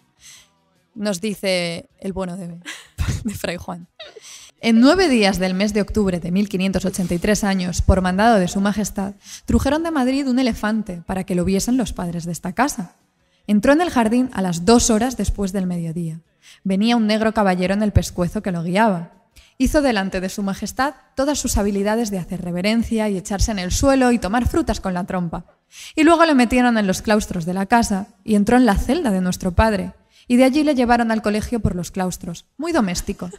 Nos dice el bueno de, de Fray Juan. En nueve días del mes de octubre de 1583 años, por mandado de su majestad, trujeron de Madrid un elefante para que lo viesen los padres de esta casa. Entró en el jardín a las dos horas después del mediodía. Venía un negro caballero en el pescuezo que lo guiaba. Hizo delante de su majestad todas sus habilidades de hacer reverencia y echarse en el suelo y tomar frutas con la trompa. Y luego le metieron en los claustros de la casa y entró en la celda de nuestro padre. Y de allí le llevaron al colegio por los claustros, muy doméstico.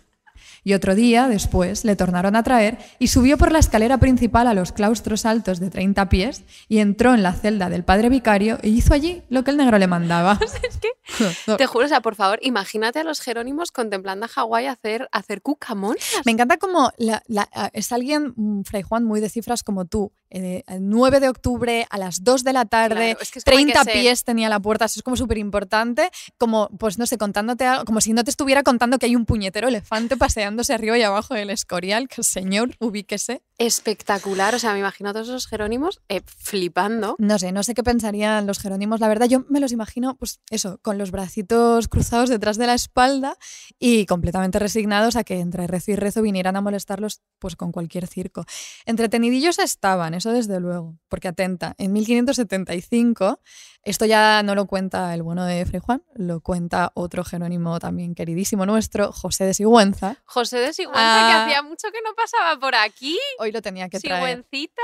Y otro día, después, le tornaron a traer y subió por la escalera principal a los claustros altos de 30 pies y entró en la celda del padre vicario e hizo allí lo que el negro le mandaba. es que, te juro, o sea, por favor, imagínate a los Jerónimos contemplando a Hawái hacer, hacer cucamonas. Me encanta como la- la- es alguien, mm, Fray Juan, muy de cifras como tú. Eh, el 9 de octubre a las 2 de la tarde, Claro, es que que 30 ser- pies tenía la puerta, eso es como súper importante, como, pues no sé, contándote algo, como si no te estuviera contando que hay un puñetero elefante paseándose arriba y abajo del escorial, que el señor ubíquese. Espectacular, o sea, me imagino a todos esos Jerónimos eh, flipando. No sé, no sé qué pensarían los jerónimos. La verdad, yo me los imagino, pues eso, con los bracitos cruzados detrás de la espalda y completamente resignados a que entre rezo y rezo vinieran a molestarlos, pues con cualquier circo. Entretenidillos estaban, eso desde luego, porque atenta, en 1575, esto ya no lo cuenta el bueno de Fray Juan, lo cuenta otro jerónimo también queridísimo nuestro, José de Sigüenza. José de Sigüenza, Ah. que hacía mucho que no pasaba por aquí. Hoy lo tenía que traer. Sigüencita.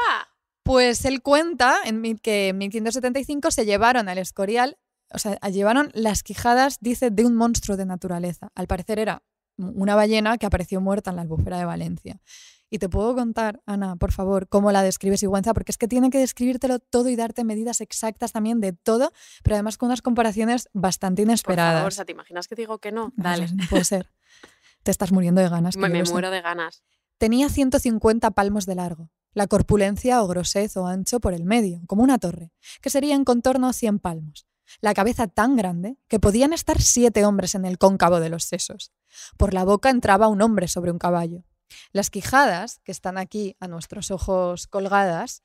Pues él cuenta en que en 1575 se llevaron al Escorial, o sea, llevaron las quijadas, dice, de un monstruo de naturaleza. Al parecer era una ballena que apareció muerta en la albufera de Valencia. Y te puedo contar, Ana, por favor, cómo la describe Sigüenza, porque es que tiene que describírtelo todo y darte medidas exactas también de todo, pero además con unas comparaciones bastante Por inesperadas. favor, o sea, ¿te imaginas que te digo que no? Dale. no puede ser. Te estás muriendo de ganas. Me, me muero de ganas. Tenía 150 palmos de largo, la corpulencia o grosez o ancho por el medio, como una torre, que sería en contorno 100 palmos. La cabeza tan grande que podían estar siete hombres en el cóncavo de los sesos. Por la boca entraba un hombre sobre un caballo. Las quijadas, que están aquí a nuestros ojos colgadas,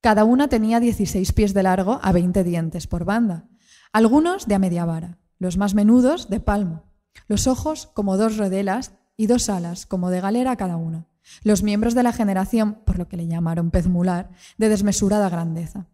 cada una tenía 16 pies de largo a 20 dientes por banda, algunos de a media vara, los más menudos de palmo, los ojos como dos rodelas y dos alas como de galera cada una, los miembros de la generación, por lo que le llamaron pez mular, de desmesurada grandeza.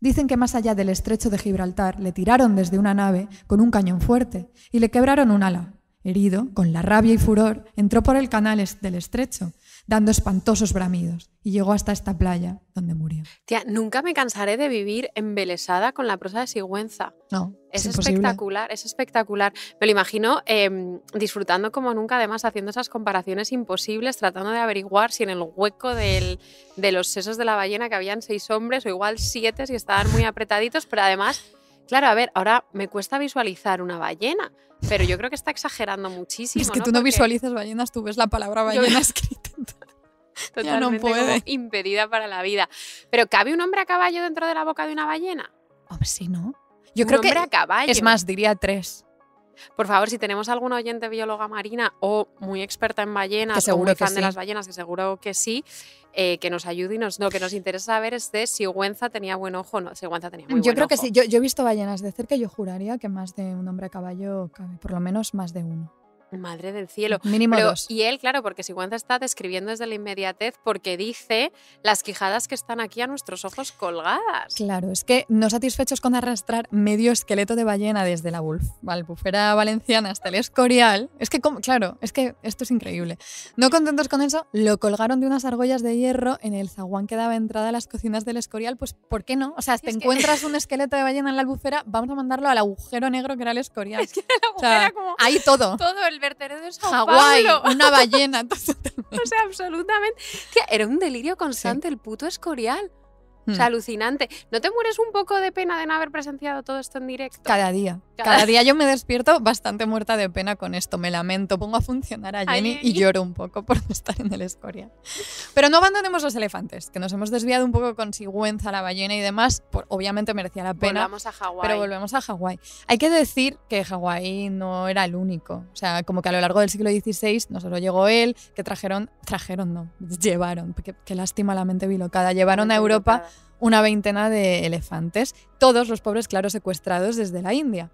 Dicen que más allá del estrecho de Gibraltar le tiraron desde una nave con un cañón fuerte y le quebraron un ala. Herido, con la rabia y furor, entró por el canal del estrecho, dando espantosos bramidos, y llegó hasta esta playa, donde murió. Tía, nunca me cansaré de vivir embelesada con la prosa de Sigüenza. No, Es, espectacular, es espectacular. Me lo imagino em, disfrutando como nunca, además haciendo esas comparaciones imposibles, tratando de averiguar si en el hueco del- de los sesos de la ballena que habían seis hombres o igual siete si estaban muy apretaditos, pero además, claro, a ver, ahora me cuesta visualizar una ballena, pero yo creo que está exagerando muchísimo. Es que ¿no? tú no Porque visualizas ballenas, tú ves la palabra Yo- ballena escrita. No totalmente como puede. impedida para la vida. Pero ¿cabe un hombre a caballo dentro de la boca de una ballena? Hombre, sí, ¿no? Yo Un creo que a caballo. es más, diría tres. Por favor, si tenemos algún oyente bióloga marina o muy experta en ballenas Que o muy que fan de las ballenas, que seguro que sí, eh, que nos ayude y nos, lo que nos interesa saber es de si Güenza tenía buen ojo o no. Sigüenza tenía muy Yo buen creo que sí. Yo, yo he visto ballenas de cerca y yo juraría que más de un hombre a caballo cabe, por lo menos más de uno. Madre del cielo. Mínimo Pero- dos. y él, claro, porque Sigüenza está describiendo desde la inmediatez porque dice las quijadas que están aquí a nuestros ojos colgadas. Claro, es que no satisfechos con arrastrar medio esqueleto de ballena desde la albufera valenciana hasta el Escorial, es que, como- claro, es que esto es increíble. No contentos con eso, lo colgaron de unas argollas de hierro en el zaguán que daba entrada a las cocinas del Escorial, pues ¿por qué no? O sea, te es que- encuentras un esqueleto de ballena en la albufera, vamos a mandarlo al agujero negro que era el Escorial. Es que la O sea, como ahí todo. todo el vertedero de Sao Hawái, Paulo. una ballena. O sea, absolutamente. Tía, era un delirio constante el puto Escorial. O sea, Hmm. alucinante. ¿No te mueres un poco de pena de no haber presenciado todo esto en directo? Cada día. Cada- Cada día yo me despierto bastante muerta de pena con esto. Me lamento, pongo a funcionar a Jenny y Jenny. lloro un poco por no estar en el Escoria. Pero no abandonemos los elefantes, que nos hemos desviado un poco con Sigüenza, la ballena y demás. Por, obviamente merecía la pena. Volvamos a Hawái. Pero volvemos a Hawái. Hay que decir que Hawái no era el único. O sea, como que a lo largo del siglo XVI no solo llegó él, que trajeron, trajeron no, llevaron, qué, qué lástima la mente bilocada, llevaron a Europa una veintena de elefantes, todos los pobres, claro, secuestrados desde la India.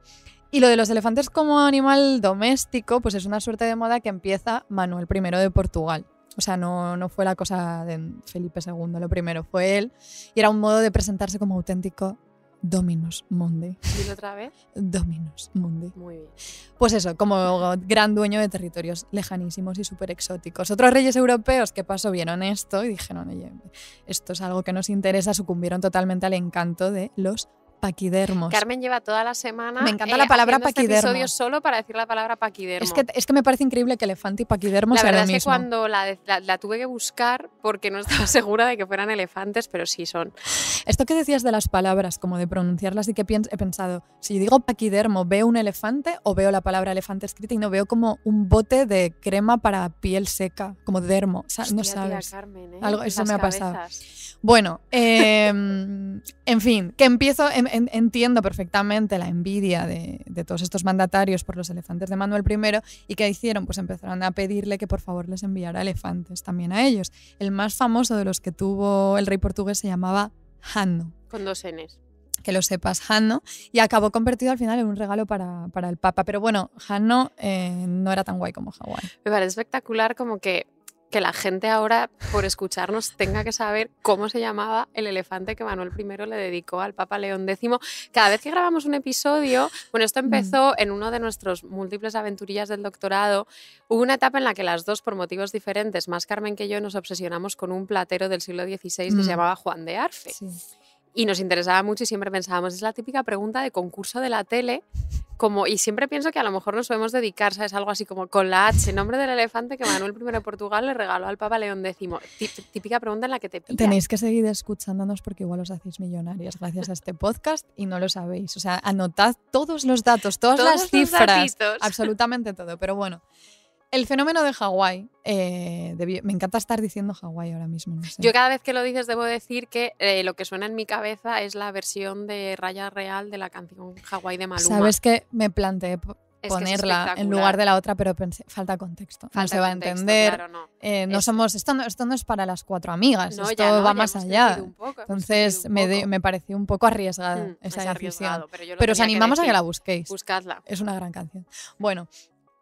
Y lo de los elefantes como animal doméstico, pues es una suerte de moda que empieza Manuel I de Portugal. O sea, no, no fue la cosa de Felipe II, lo primero fue él. Y era un modo de presentarse como auténtico Dominus Mundi. Dilo otra vez. Dominus Mundi. Muy bien. Pues eso, como gran dueño de territorios lejanísimos y súper exóticos. Otros reyes europeos que pasó vieron esto y dijeron, oye, esto es algo que nos interesa, sucumbieron totalmente al encanto de los paquidermos. Carmen lleva toda la semana. Me encanta la palabra haciendo este episodio solo para decir la palabra paquidermo. es, que, es que me parece increíble que elefante y paquidermo la sea verdad lo es que cuando la, la- la tuve que buscar porque no estaba segura de que fueran elefantes, pero sí son. Esto que decías de las palabras, como de pronunciarlas y que he pensado, si yo digo paquidermo, ¿veo un elefante o veo la palabra elefante escrita y no veo como un bote de crema para piel seca, como dermo? O sea, no tía, sabes. Carmen, ¿eh? Algo- eso Las me ha pasado. Bueno, eh, en fin, que empiezo, en- en- entiendo perfectamente la envidia de, de todos estos mandatarios por los elefantes de Manuel I y que hicieron, pues empezaron a pedirle que por favor les enviara elefantes también a ellos. El más famoso de los que tuvo el rey portugués se llamaba Hanno, Con dos Ns. que lo sepas, Hanno, y acabó convertido al final en un regalo para, para el Papa. Pero bueno, Hanno eh, no era tan guay como Hawái. Me parece espectacular como que, que la gente ahora, por escucharnos, tenga que saber cómo se llamaba el elefante que Manuel I le dedicó al Papa León X. Cada vez que grabamos un episodio, bueno, esto empezó en uno de nuestros múltiples aventurillas del doctorado, hubo una etapa en la que las dos, por motivos diferentes, más Carmen que yo, nos obsesionamos con un platero del siglo XVI que Mm. se llamaba Juan de Arfe. Sí. Y nos interesaba mucho y siempre pensábamos, es la típica pregunta de concurso de la tele, como, y siempre pienso que a lo mejor nos podemos dedicar, ¿sabes? Algo así como con la H, nombre del elefante que Manuel I de Portugal le regaló al Papa León X. Tí- Típica pregunta en la que te pillan. Tenéis que seguir escuchándonos porque igual os hacéis millonarias gracias a este podcast y no lo sabéis. O sea, anotad todos los datos, todas Todos las cifras, absolutamente todo. Pero bueno, el fenómeno de Hawái, eh, me encanta estar diciendo Hawái ahora mismo. no sé. Yo cada vez que lo dices debo decir que eh, lo que suena en mi cabeza es la versión de Raya Real de la canción Hawái de Maluma. Sabes que me planteé Es ponerla en lugar de la otra, pero pensé, falta contexto. no Falta se va contexto, a entender. claro, no. eh, no somos, esto, no, esto no es para las cuatro amigas, No, esto va más allá. poco, Entonces me, de- poco. me pareció un poco arriesgada Mm, esa es decisión. pero, Pero os animamos a que la busquéis. Buscadla. Es una gran canción. Bueno,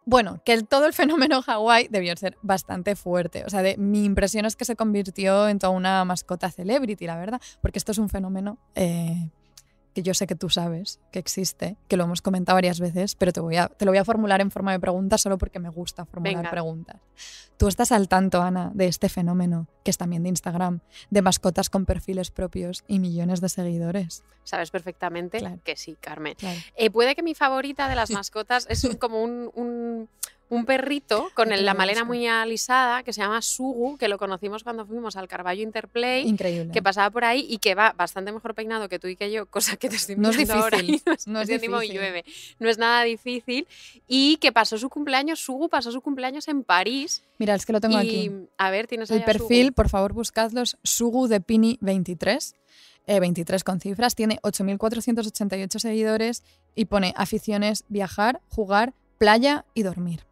bueno, que todo el fenómeno Hawái debió ser bastante fuerte. O sea, de- mi impresión es que se convirtió en toda una mascota celebrity, la verdad, porque esto es un fenómeno eh, que yo sé que tú sabes que existe, que lo hemos comentado varias veces, pero te, voy a, te lo voy a formular en forma de pregunta solo porque me gusta formular Venga. preguntas. Tú estás al tanto, Ana, de este fenómeno, que es también de Instagram, de mascotas con perfiles propios y millones de seguidores. Sabes perfectamente Claro. que sí, Carmen. Claro. Eh, puede que mi favorita de las mascotas es como un, un- un perrito con el- la malena muy alisada que se llama Sugu, que lo conocimos cuando fuimos al Carballo Interplay. Increíble. que pasaba por ahí y que va bastante mejor peinado que tú y que yo, cosa que te estoy No es ahora difícil, y no es, no es difícil. llueve. No es nada difícil. Y que pasó su cumpleaños, Sugu pasó su cumpleaños en París. Mira, es que lo tengo y, aquí. a ver, tienes El perfil, Sugu. por favor, buscadlos. Sugu de Pini 23. eh, 23 con cifras. Tiene 8.488 seguidores y pone aficiones viajar, jugar, playa y dormir.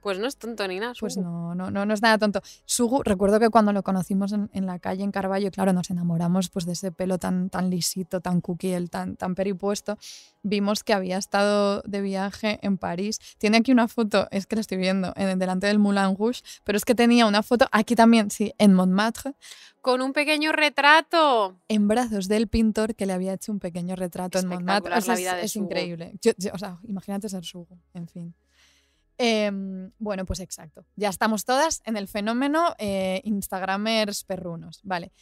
Pues no es tonto ni nada. Pues Sugu. no, no, no, no es nada tonto. Sugu, recuerdo que cuando lo conocimos en, en la calle en Carballo, claro, nos enamoramos pues de ese pelo tan, tan lisito, tan cookie, el tan, tan peripuesto. Vimos que había estado de viaje en París. Tiene aquí una foto, es que la estoy viendo, en, delante del Moulin Rouge, pero es que tenía una foto aquí también, sí, en Montmartre, Con un pequeño retrato. en brazos del pintor que le había hecho un pequeño retrato en Montmartre. O sea, es, increíble. Yo- yo- o sea, imagínate ser Sugo, en fin. Em, bueno, pues exacto. Ya estamos todas en el fenómeno eh, Instagramers perrunos. Vale.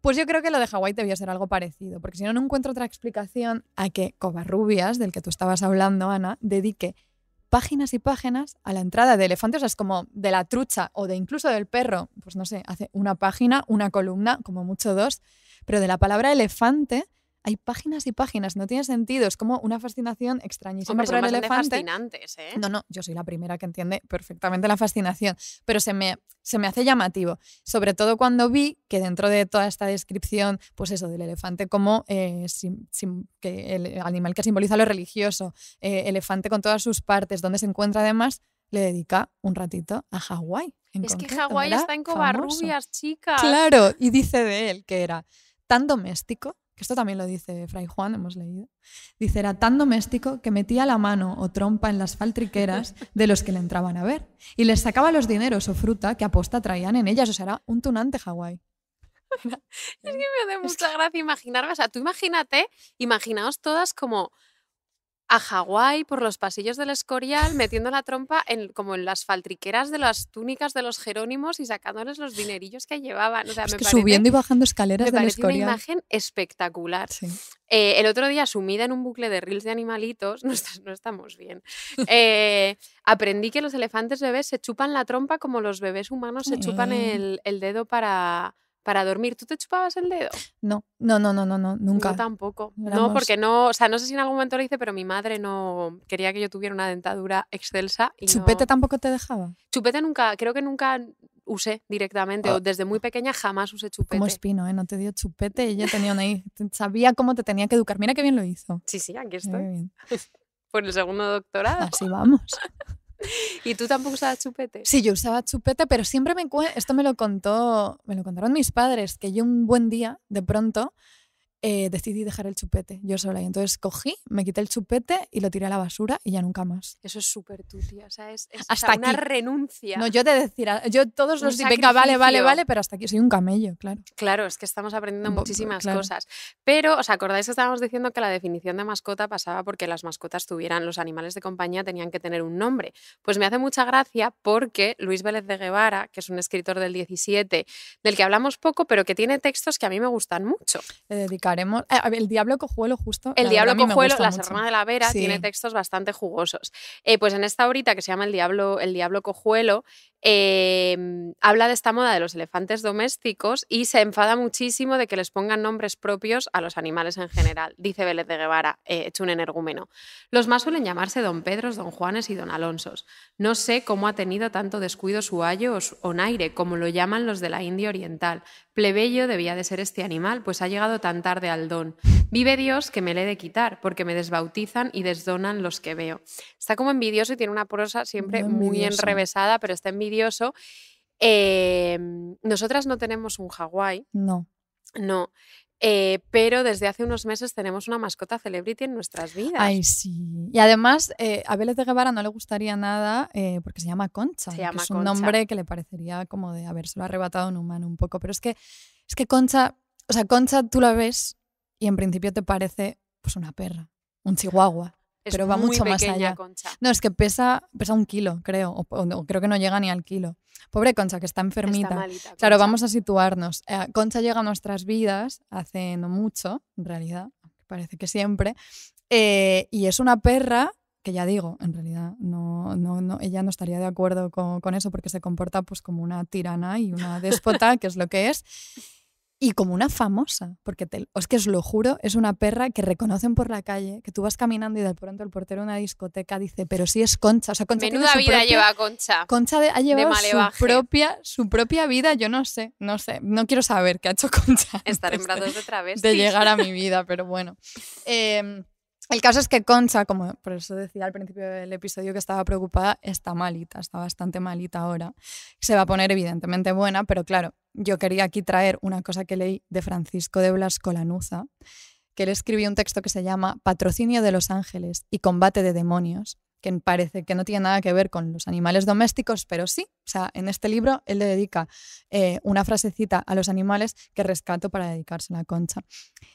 Pues yo creo que lo de Hawái debía ser algo parecido, porque si no, no encuentro otra explicación a que Covarrubias, del que tú estabas hablando, Ana, dedique páginas y páginas a la entrada de elefantes. O sea, es como de la trucha o de incluso del perro, pues no sé, hace una página, una columna, como mucho dos, pero de la palabra elefante hay páginas y páginas, no tiene sentido, es como una fascinación extrañísima Hombre, por son el bastante elefante. fascinantes, ¿eh? No, no, yo soy la primera que entiende perfectamente la fascinación, pero se me, se me hace llamativo, sobre todo cuando vi que dentro de toda esta descripción, pues eso, del elefante como eh, sim- sim- que el animal que simboliza lo religioso, eh, elefante con todas sus partes, donde se encuentra además, le dedica un ratito a Hawái. Es que Hawái está en. Covarrubias, chicas. Claro, y dice de él que era tan doméstico, que esto también lo dice Fray Juan, hemos leído, dice, era tan doméstico que metía la mano o trompa en las faltriqueras de los que le entraban a ver y les sacaba los dineros o fruta que aposta traían en ellas, o sea, era un tunante Hawái. Es que me hace mucha gracia imaginarme. O sea, tú imagínate, imaginaos todas como a Hawái por los pasillos del Escorial metiendo la trompa en, como en las faltriqueras de las túnicas de los jerónimos y sacándoles los dinerillos que llevaban. O sea, Es me que parece, subiendo y bajando escaleras me del parece una Escorial. imagen espectacular. Sí. Eh, el otro día, sumida en un bucle de reels de animalitos, no, está- no estamos bien, eh, aprendí que los elefantes bebés se chupan la trompa como los bebés humanos se chupan Eh. el, el dedo para, para dormir. ¿Tú te chupabas el dedo? No, no, no, no, no, no, nunca. Yo tampoco. No, porque no, o sea, no sé si en algún momento lo hice, pero mi madre no quería que yo tuviera una dentadura excelsa. Y no- ¿Chupete tampoco te dejaba? Chupete nunca, creo que nunca usé directamente, Ah. o desde muy pequeña jamás usé chupete. Como espino, ¿eh? No te dio chupete y ella tenía una. Sabía cómo te tenía que educar. Mira qué bien lo hizo. Sí, sí, aquí Muy estoy. bien. Por el segundo doctorado. Así vamos. ¿Y tú tampoco usabas chupete? Sí, yo usaba chupete, pero siempre me esto me lo contó, me lo contaron mis padres, que yo un buen día, de pronto, eh, decidí dejar el chupete yo sola. Y entonces cogí, me quité el chupete y lo tiré a la basura y ya nunca más. Eso es súper tú, tía. O sea, es, Hasta una aquí. renuncia. No, yo de decir, a- yo todos Un los días, venga, vale, vale, vale, pero hasta aquí soy un camello, claro. Claro, es que estamos aprendiendo muchísimas claro. cosas. Pero, ¿os acordáis que estábamos diciendo que la definición de mascota pasaba porque las mascotas tuvieran, los animales de compañía tenían que tener un nombre? Pues me hace mucha gracia porque Luis Vélez de Guevara, que es un escritor del 17, del que hablamos poco, pero que tiene textos que a mí me gustan mucho. Le eh, el Diablo Cojuelo, justo. El verdad, Diablo Cojuelo, La. Serrana de la Vera, tiene textos bastante jugosos. Eh, pues en esta horita que se llama El Diablo, el Diablo Cojuelo, eh, habla de esta moda de los elefantes domésticos y se enfada muchísimo de que les pongan nombres propios a los animales en general. Dice Vélez de Guevara, eh, hecho un energúmeno. Los más suelen llamarse don Pedros, don Juanes y don Alonsos. No sé cómo ha tenido tanto descuido su ayo o su onaire, como lo llaman los de la India Oriental. Plebeyo debía de ser este animal, pues ha llegado tan tarde al don. Vive Dios que me le he de quitar, porque me desbautizan y desdonan los que veo. Está como envidioso y tiene una prosa siempre Muy enrevesada, pero está envidioso. Eh, nosotras no tenemos un Hawái, No. no. Eh, pero desde hace unos meses tenemos una mascota celebrity en nuestras vidas. Ay, sí. Y además, eh, a Vélez de Guevara no le gustaría nada eh, porque se llama Concha. Se que llama es un Concha. nombre que le parecería como de habérselo arrebatado a un humano un poco. Pero es que, es que Concha, o sea, Concha tú la ves y en principio te parece pues una perra, un chihuahua. Es pero va muy mucho más allá. Concha. No, es que pesa, pesa un kilo, creo, o, o no, creo que no llega ni al kilo. Pobre Concha, que está enfermita. Está malita, Claro, vamos a situarnos. Eh, Concha llega a nuestras vidas hace no mucho, en realidad, parece que siempre, eh, y es una perra que ya digo, en realidad no, no, no, ella no estaría de acuerdo con, con eso porque se comporta pues como una tirana y una déspota, que es lo que es, y como una famosa, porque te, es que os lo juro, es una perra que reconocen por la calle, que tú vas caminando y de pronto el portero de una discoteca dice, pero sí es Concha, o sea, Concha Menuda su vida propia- lleva Concha. Concha de- ha llevado su propia, su propia vida, yo no sé, no sé, no quiero saber qué ha hecho Concha Estar en brazos de travestis. de llegar a mi vida, pero bueno. Eh, El caso es que Concha, como por eso decía al principio del episodio que estaba preocupada, está malita, está bastante malita ahora. Se va a poner evidentemente buena, pero claro, yo quería aquí traer una cosa que leí de Francisco de Blasco Lanuza, que él escribió un texto que se llama Patrocinio de los ángeles y combate de demonios, que parece que no tiene nada que ver con los animales domésticos, pero sí. O sea, en este libro él le dedica eh, una frasecita a los animales que rescato para dedicársela a Concha.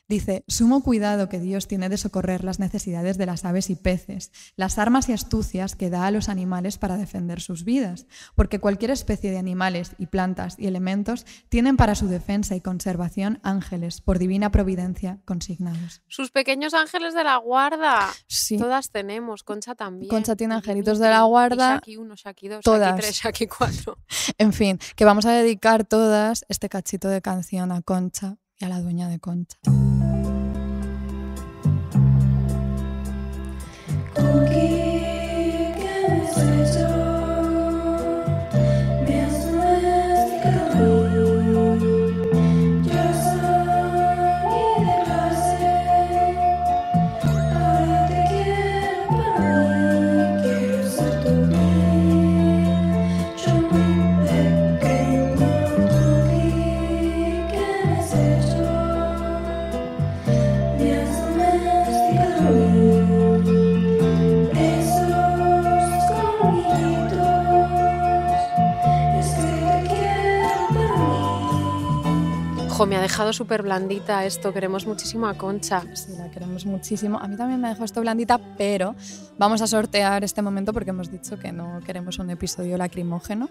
Dice, sumo cuidado que Dios tiene de socorrer las necesidades de las aves y peces, las armas y astucias que da a los animales para defender sus vidas, porque cualquier especie de animales y plantas y elementos tienen para su defensa y conservación ángeles, por divina providencia, consignados. Sus pequeños ángeles de la guarda. Sí. Todas tenemos, Concha también. Concha tiene angelitos de la guarda. Y Shaki 1, Shaki 2, Todas. Shaki 3, Shaki 4. En fin, que vamos a dedicar todas este cachito de canción a Concha y a la dueña de Concha. Jo, me ha dejado súper blandita esto. Queremos muchísimo a Concha. Sí, la queremos muchísimo. A mí también me ha dejado esto blandita, pero vamos a sortear este momento porque hemos dicho que no queremos un episodio lacrimógeno.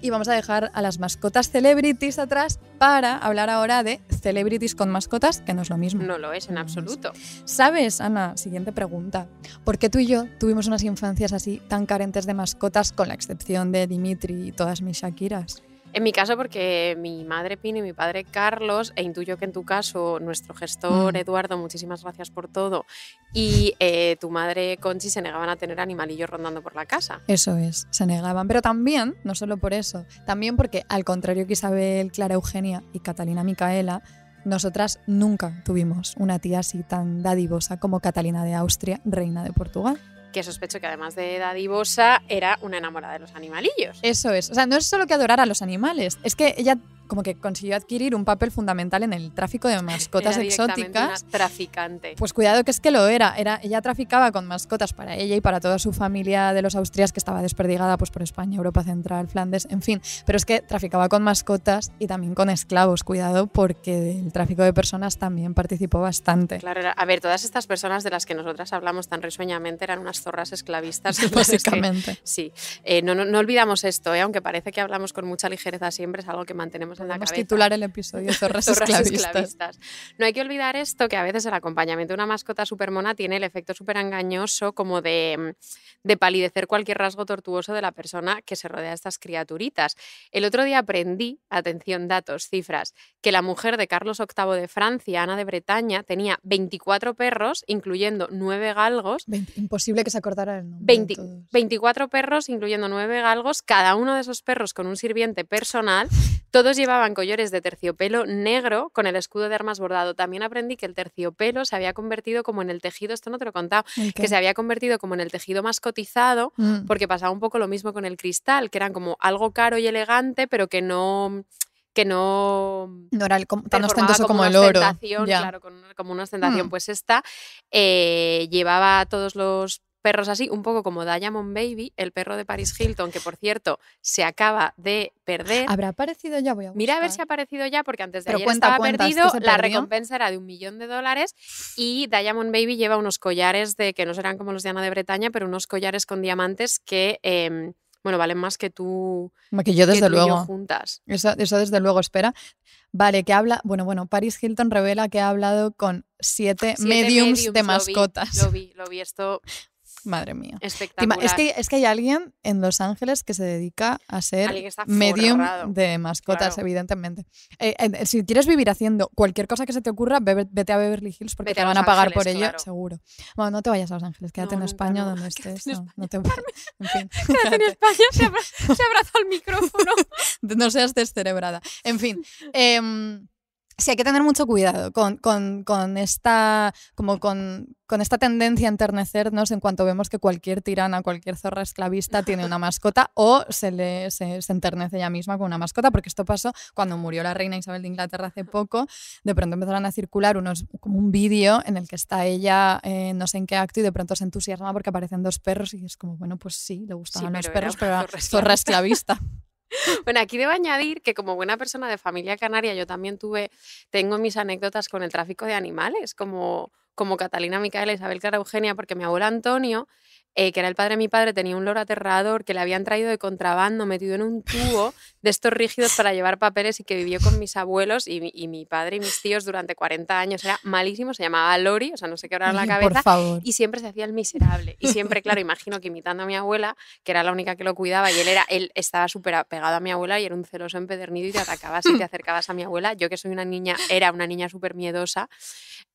Y vamos a dejar a las mascotas celebrities atrás para hablar ahora de celebrities con mascotas, que no es lo mismo. No lo es en absoluto. ¿Sabes, Ana? Siguiente pregunta. ¿Por qué tú y yo tuvimos unas infancias así tan carentes de mascotas, con la excepción de Dimitri y todas mis Shakiras? En mi caso, porque mi madre Pini y mi padre Carlos, e intuyo que en tu caso, nuestro gestor Mm. Eduardo, muchísimas gracias por todo, y eh, tu madre Conchi se negaban a tener animalillos rondando por la casa. Eso es, se negaban. Pero también, no solo por eso, también porque, al contrario que Isabel, Clara Eugenia y Catalina Micaela, nosotras nunca tuvimos una tía así tan dadivosa como Catalina de Austria, reina de Portugal. Que sospecho que además de dadivosa, era una enamorada de los animalillos. Eso es. O sea, no es solo que adorara a los animales, es que ella como que consiguió adquirir un papel fundamental en el tráfico de mascotas Era exóticas. Una traficante. Pues cuidado que es que lo era. era. Ella traficaba con mascotas para ella y para toda su familia de los Austrias que estaba desperdigada pues, por España, Europa Central, Flandes, en fin. Pero es que traficaba con mascotas y también con esclavos. Cuidado porque del tráfico de personas también participó bastante. Claro, era- a ver, todas estas personas de las que nosotras hablamos tan risueñamente eran unas zorras esclavistas. es que- Básicamente. Sí, Eh, no, no, no olvidamos esto, ¿eh? aunque parece que hablamos con mucha ligereza siempre, es algo que mantenemos en la cabeza. titular el episodio Zorras, Zorras esclavistas. esclavistas. No hay que olvidar esto, que a veces el acompañamiento de una mascota supermona tiene el efecto súper engañoso como de, mm, de palidecer cualquier rasgo tortuoso de la persona que se rodea de estas criaturitas. El otro día aprendí, atención, datos, cifras, que la mujer de Carlos VIII de Francia, Ana de Bretaña, tenía 24 perros, incluyendo 9 galgos, Imposible que se acordara el nombre. de 20 todos. 24 perros, incluyendo 9 galgos, cada uno de esos perros con un sirviente personal. Todos llevaban collores de terciopelo negro con el escudo de armas bordado. También aprendí que el terciopelo se había convertido como en el tejido, esto no te lo he contado, que se había convertido como en el tejido más cotizado Mm. porque pasaba un poco lo mismo con el cristal, que eran como algo caro y elegante, pero que no que no No era el tan ostentoso como una el oro. claro, con- como una ostentación. Mm. Pues esta eh, llevaba a todos los perros así, un poco como Diamond Baby, el perro de Paris Hilton, que por cierto se acaba de perder. ¿Habrá aparecido ya? Voy a Mira a ver si ha buscar. aparecido ya, porque antes de Pero ayer cuenta, estaba cuenta, ¿es que perdido. La recompensa era de un millón de dólares y Diamond Baby lleva unos collares de que no serán como los de Ana de Bretaña, pero unos collares con diamantes que, em, bueno, valen más que tú, Que yo que desde tú y yo luego. juntas. Eso, eso desde luego, espera. Vale, que habla, bueno, bueno, Paris Hilton revela que ha hablado con siete, Siete mediums, de lo vi, mascotas. Lo vi, lo vi, esto Madre mía. Espectacular. Es que, es que hay alguien en Los Ángeles que se dedica a ser medium de mascotas, Claro. evidentemente. Eh, eh, si quieres vivir haciendo cualquier cosa que se te ocurra, bebe- vete a Beverly Hills porque Vete te van a pagar Ángeles, por ello, claro. seguro. Bueno, no te vayas a Los Ángeles, quédate No, en España no. donde estés. No, no te- en fin, Quédate en. España, se, abra- se abraza al micrófono. no seas descerebrada. En fin, em, Sí, hay que tener mucho cuidado con, con- con esta, como con, con esta tendencia a enternecernos en cuanto vemos que cualquier tirana, cualquier zorra esclavista tiene una mascota o se, le, se, se enternece ella misma con una mascota, porque esto pasó cuando murió la reina Isabel de Inglaterra hace poco. De pronto empezaron a circular unos, como un vídeo en el que está ella eh, no sé en qué acto y de pronto se entusiasma porque aparecen dos perros y es como, bueno, pues sí, le gustaban los perros, pero era zorra esclavista. Bueno, aquí debo añadir que como buena persona de familia canaria, yo también tuve, tengo mis anécdotas con el tráfico de animales, como, como Catalina Micaela, Isabel Clara Eugenia, porque mi abuelo Antonio, eh, que era el padre de mi padre, tenía un loro aterrador que le habían traído de contrabando metido en un tubo de estos rígidos para llevar papeles y que vivió con mis abuelos y, mi- y mi padre y mis tíos durante 40 años. Era malísimo, se llamaba Lori, o sea, no sé qué hora la cabeza. Por favor. Y siempre se hacía el miserable. Y siempre, claro, imagino que imitando a mi abuela, que era la única que lo cuidaba, y él era, él estaba súper apegado a mi abuela y era un celoso empedernido y te atacaba si te acercabas a mi abuela. Yo que soy una niña, era una niña súper miedosa,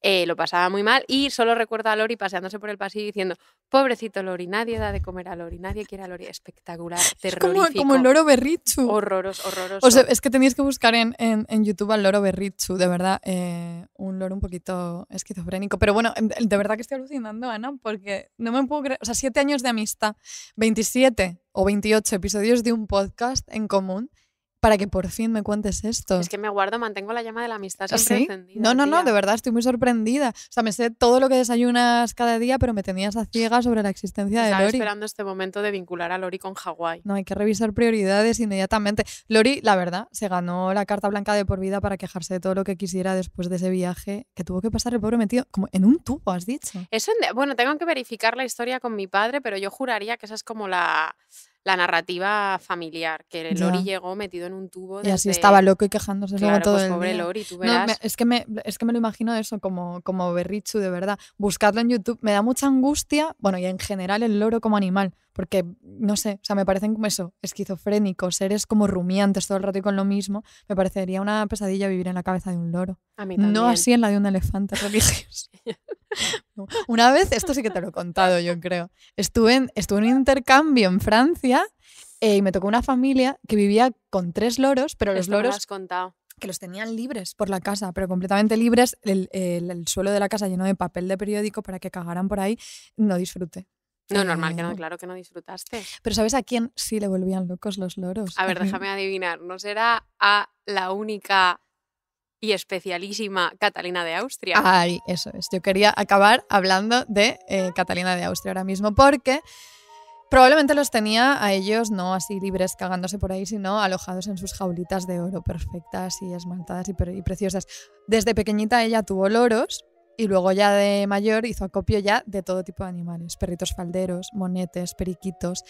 eh, lo pasaba muy mal. Y solo recuerdo a Lori paseándose por el pasillo diciendo, pobrecito Lori, nadie da de comer a Lori, nadie quiere a Lori. Espectacular, Es como, terrorífico. como el loro berrichu. Horroros, horroroso. O sea, es que tenéis que buscar en, en- en YouTube al loro berrichu, de verdad, eh, un loro un poquito esquizofrénico. Pero bueno, em, de verdad que estoy alucinando, Ana, porque no me puedo creer, o sea, siete años de amistad, 27 o 28 episodios de un podcast en común, para que por fin me cuentes esto. es que me guardo, mantengo la llama de la amistad ¿Ah, siempre ¿Sí? encendida. No, no, no, de verdad, estoy muy sorprendida. O sea, me sé todo lo que desayunas cada día, pero me tenías a ciegas sobre la existencia de Estaba Lori. esperando este momento de vincular a Lori con Hawái. No, hay que revisar prioridades inmediatamente. Lori, la verdad, se ganó la carta blanca de por vida para quejarse de todo lo que quisiera después de ese viaje que tuvo que pasar el pobre metido como en un tubo, has dicho. Eso, bueno, tengo que verificar la historia con mi padre, pero yo juraría que esa es como la, la narrativa familiar, que Ya. Lori llegó metido en un tubo. Y así estaba loco y quejándose Claro, todo pues el pobre día. Lori, tú No, verás. me- es, que me, es que me lo imagino eso como, como berrichu, de verdad. Buscadlo en YouTube. Me da mucha angustia, bueno, y en general el loro como animal, porque, no sé, o sea, me parecen como eso, esquizofrénicos, seres como rumiantes todo el rato y con lo mismo. Me parecería una pesadilla vivir en la cabeza de un loro. a mí No así en la de un elefante religioso. Una vez, esto sí que te lo he contado, yo creo. Estuve en, estuve en un intercambio en Francia eh, y me tocó una familia que vivía con tres loros, pero los Esto me lo loros has contado. que los tenían libres por la casa, pero completamente libres, el, el- el suelo de la casa lleno de papel de periódico para que cagaran por ahí, no disfruté. No, normal que no, Eh, claro que no disfrutaste. Pero ¿sabes a quién sí le volvían locos los loros? A ver, déjame adivinar. ¿No será a la única y especialísima Catalina de Austria? Ay, eso es. Yo quería acabar hablando de eh, Catalina de Austria ahora mismo porque probablemente los tenía a ellos no así libres cagándose por ahí, sino alojados en sus jaulitas de oro perfectas y esmaltadas y, y preciosas. Desde pequeñita ella tuvo loros y luego ya de mayor hizo acopio ya de todo tipo de animales, perritos falderos, monetes, periquitos.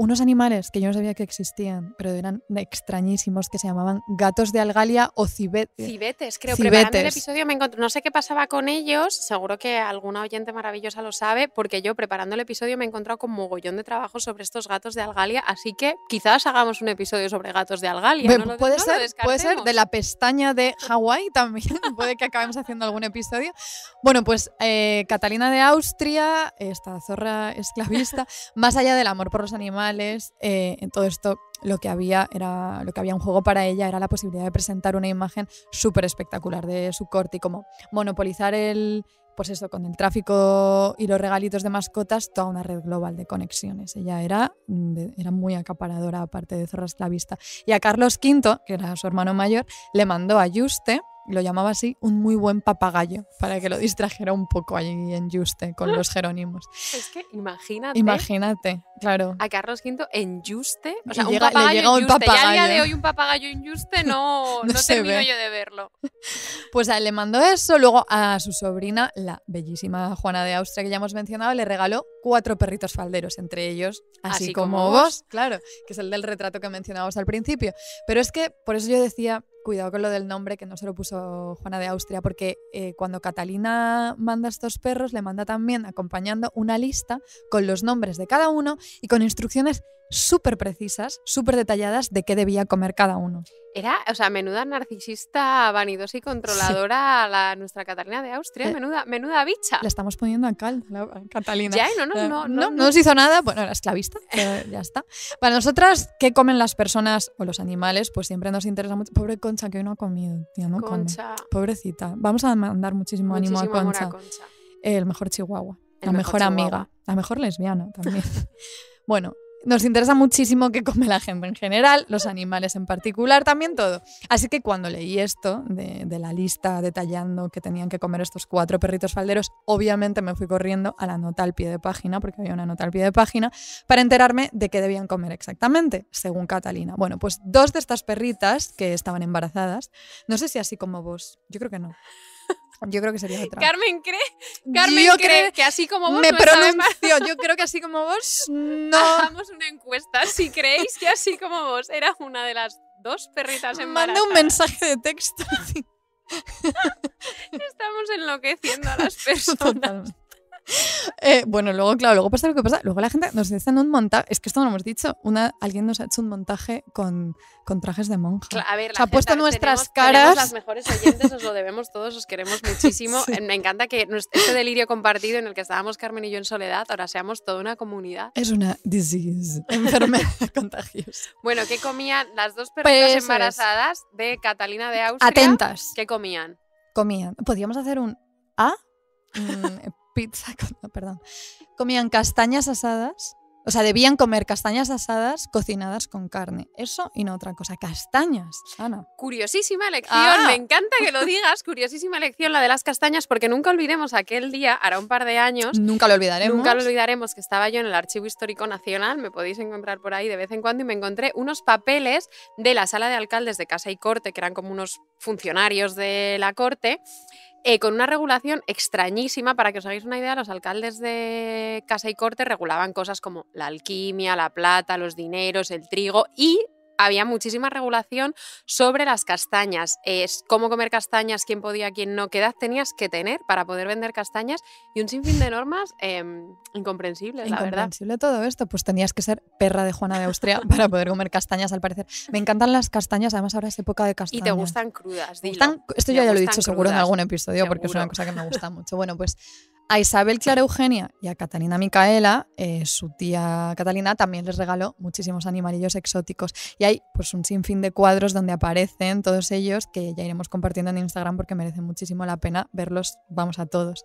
Unos animales que yo no sabía que existían, pero eran extrañísimos, que se llamaban gatos de Algalia o cibetes. Cibetes, creo. Preparando el Cibetes. episodio me encontré, no sé qué pasaba con ellos, seguro que alguna oyente maravillosa lo sabe, porque yo preparando el episodio me he encontrado con mogollón de trabajo sobre estos gatos de Algalia, así que quizás hagamos un epuedio sobre gatos de Algalia. Bueno, no puede, no ser, puede ser de la pestaña de Hawái también. puede que acabemos haciendo algún episodio. Bueno, pues eh, Catalina de Austria, esta zorra esclavista, más allá del amor por los animales, eh, en todo esto lo que había era lo que había un juego para ella era la posibilidad de presentar una imagen súper espectacular de su corte y como monopolizar el pues eso, con el tráfico y los regalitos de mascotas, toda una red global de conexiones. Ella era, era muy acaparadora, aparte de zorra esclavista. Y a Carlos V, que era su hermano mayor, le mandó a Juste, lo llamaba así, un muy buen papagayo, para que lo distrajera un poco allí en Juste con los Jerónimos. Es que imagínate. Imagínate, claro. a Carlos V en Juste, o sea, Y un llega- le papagayo en un Juste. Ya a día papagayo. de hoy un papagayo en Juste no, No no, termino ve. yo de verlo. Pues a él le mandó eso, luego a su sobrina, la bellísima Juana de Austria que ya hemos mencionado, le regaló cuatro perritos falderos, entre ellos, así, Así como, como vos, vos. claro, que es el del retrato que mencionábamos al principio. Pero es que por eso yo decía, cuidado con lo del nombre, que no se lo puso Juana de Austria, porque eh, cuando Catalina manda estos perros, le manda también acompañando una lista con los nombres de cada uno y con instrucciones súper precisas, súper detalladas de qué debía comer cada uno. Era, o sea, menuda narcisista, vanidosa y controladora la nuestra Catalina de Austria, Eh, menuda, menuda bicha. La estamos poniendo a cal, la- a Catalina. Ya, no, no, Eh, no, no, no, no. nos hizo nada, bueno, era esclavista, pero ya está. Para nosotras, ¿qué comen las personas o los animales? Pues siempre nos interesa mucho. Pobre Concha, que hoy no ha comido, tía, no come. Concha. Pobrecita. Vamos a mandar muchísimo, ánimo a amor Concha. a Concha. El mejor chihuahua. El la mejor mejor, amiga. chihuahua. La mejor lesbiana también. bueno, nos interesa muchísimo qué come la gente en general, los animales en particular, también todo. Así que cuando leí esto de, la lista detallando que tenían que comer estos cuatro perritos falderos, obviamente me fui corriendo a la nota al pie de página, porque había una nota al pie de página, para enterarme de qué debían comer exactamente, según Catalina. Bueno, pues dos de estas perritas que estaban embarazadas, no sé si así como vos, yo creo que no. Yo creo que sería otra. Carmen cree, Carmen Yo cree que así como vos me no pronuncio, yo creo que así como vos, no. Hagamos una encuesta. Si creéis que así como vos era una de las dos perritas embarazadas, Manda un mensaje de texto. estamos enloqueciendo a las personas. Totalmente. Eh, bueno, luego, claro, luego pasa lo que pasa. Luego la gente nos dice en un montaje. Es que esto no lo hemos dicho. Una, alguien nos ha hecho un montaje con, con trajes de monja. A ver, O sea, ha la puesto nuestras tenemos- tenemos caras. las mejores oyentes, os lo debemos todos, os queremos muchísimo. Sí. Eh, Me encanta que este delirio compartido en el que estábamos Carmen y yo en soledad, ahora seamos toda una comunidad. Es una disease, enfermedad contagiosa. Bueno, ¿qué comían las dos perritas Pues es. embarazadas de Catalina de Austria? Atentas. ¿Qué comían? Comían. Podríamos hacer un A. Pizza. con- no, perdón. Comían castañas asadas. O sea, debían comer castañas asadas cocinadas con carne. Eso y no otra cosa. Castañas, Ana. Curiosísima elección, Ah. me encanta que lo digas, curiosísima elección la de las castañas, porque nunca olvidemos aquel día, hará un par de años, Nunca lo olvidaremos. Nunca lo olvidaremos que estaba yo en el Archivo Histórico Nacional, me podéis encontrar por ahí de vez en cuando, y me encontré unos papeles de la sala de alcaldes de Casa y Corte, que eran como unos funcionarios de la Corte, eh, con una regulación extrañísima. Para que os hagáis una idea, los alcaldes de Casa y Corte regulaban cosas como la alquimia, la plata, los dineros, el trigo y había muchísima regulación sobre las castañas. Es cómo comer castañas, quién podía, quién no, qué edad tenías que tener para poder vender castañas y un sinfín de normas em, incomprensibles, la verdad. Incomprensible todo esto, pues tenías que ser perra de Juana de Austria para poder comer castañas, al parecer. Me encantan las castañas, además ahora es época de Y castañas. te gustan crudas, dilo. gustan- esto yo ya lo he dicho seguro en algún episodio porque es una cosa que me gusta mucho. Bueno, pues a Isabel Clara Eugenia y a Catalina Micaela, eh, su tía Catalina, también les regaló muchísimos animalillos exóticos. Y hay pues un sinfín de cuadros donde aparecen todos ellos que ya iremos compartiendo en Instagram porque merece muchísimo la pena verlos, vamos a todos.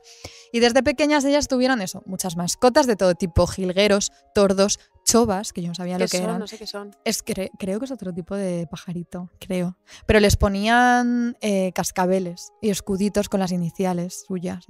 Y desde pequeñas ellas tuvieron eso, muchas mascotas de todo tipo, jilgueros, tordos, chovas, que yo no sabía ¿Qué lo que son? eran. No sé qué son. Es cre- creo que es otro tipo de pajarito, creo. Pero les ponían eh, cascabeles y escuditos con las iniciales suyas.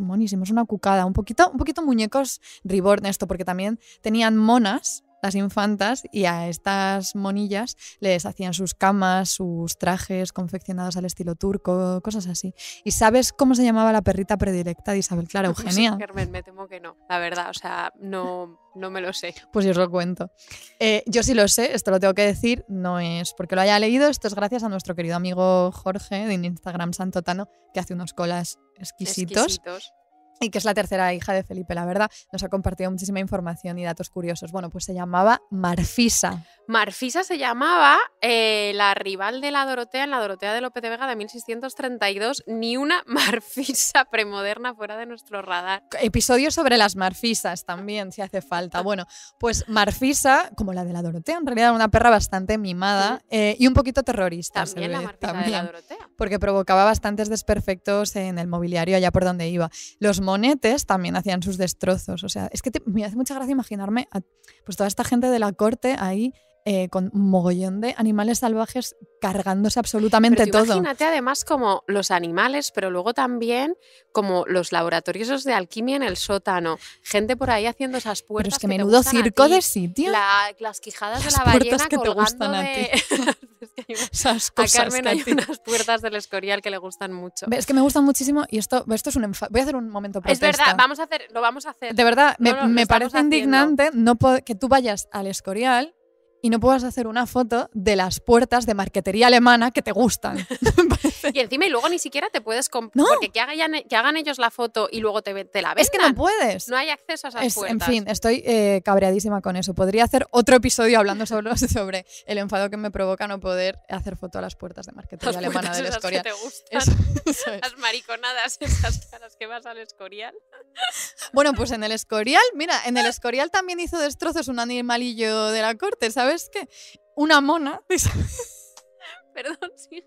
monísimos, una cucada. Un poquito, un poquito muñecos reborn esto, porque también tenían monas, las infantas, y a estas monillas les hacían sus camas, sus trajes confeccionados al estilo turco, cosas así. ¿Y sabes cómo se llamaba la perrita predilecta de Isabel Clara Eugenia? Carmen, me temo que no, la verdad, o sea, no, no me lo sé. Pues yo os lo cuento. Eh, yo sí lo sé, esto lo tengo que decir, no es porque lo haya leído, esto es gracias a nuestro querido amigo Jorge de Instagram Santotano, que hace unos colas exquisitos Exquisitos. Y que es la tercera hija de Felipe, la verdad. Nos ha compartido muchísima información y datos curiosos. Bueno, pues se llamaba Marfisa. Marfisa se llamaba eh, la rival de la Dorotea en la Dorotea de Lope de Vega de 1632. Ni una Marfisa premoderna fuera de nuestro radar. Episodio sobre las marfisas también, si hace falta. Bueno, pues Marfisa, como la de la Dorotea, en realidad era una perra bastante mimada eh, y un poquito terrorista. se También la ve, Marfisa de la también. Dorotea. porque provocaba bastantes desperfectos en el mobiliario allá por donde iba. Los monetes también hacían sus destrozos. O sea, es que te- me hace mucha gracia imaginarme a pues, toda esta gente de la corte ahí eh, con un mogollón de animales salvajes cargándose absolutamente Pero todo. imagínate además como los animales, pero luego también como los laboratorios de alquimia en el sótano. Gente por ahí haciendo esas Pero puertas. es que te menudo circo ti. de sitio. La- las quijadas Las de la puertas ballena que te gustan a de... Es que hay una- Esas a cosas Carmen que a hay ti- unas puertas del Escorial que le gustan mucho. Es que me gustan muchísimo y esto, esto es un enfa- Voy a hacer un momento Es protesta. verdad, vamos a hacer, lo vamos a hacer. De verdad, me, No, me parece indignante no que tú vayas al Escorial y no puedas hacer una foto de las puertas de marquetería alemana que te gustan. Y encima y luego ni siquiera te puedes comp- No. porque que hagan, que hagan ellos la foto y luego te, te la vendan. es que no puedes. No hay acceso a esas Es- en puertas. fin, estoy eh, cabreadísima con eso. Podría hacer otro episodio hablando sobre, sobre el enfado que me provoca no poder hacer foto a las puertas de marquetería las alemana puertas del esas que Escorial. te gustan. Eso- eso es. Las mariconadas esas a las que vas al Escorial. Bueno, pues en el Escorial, mira, en el Escorial también hizo destrozos un animalillo de la corte, ¿sabes qué? Una mona, de Isabel- Perdón, sí.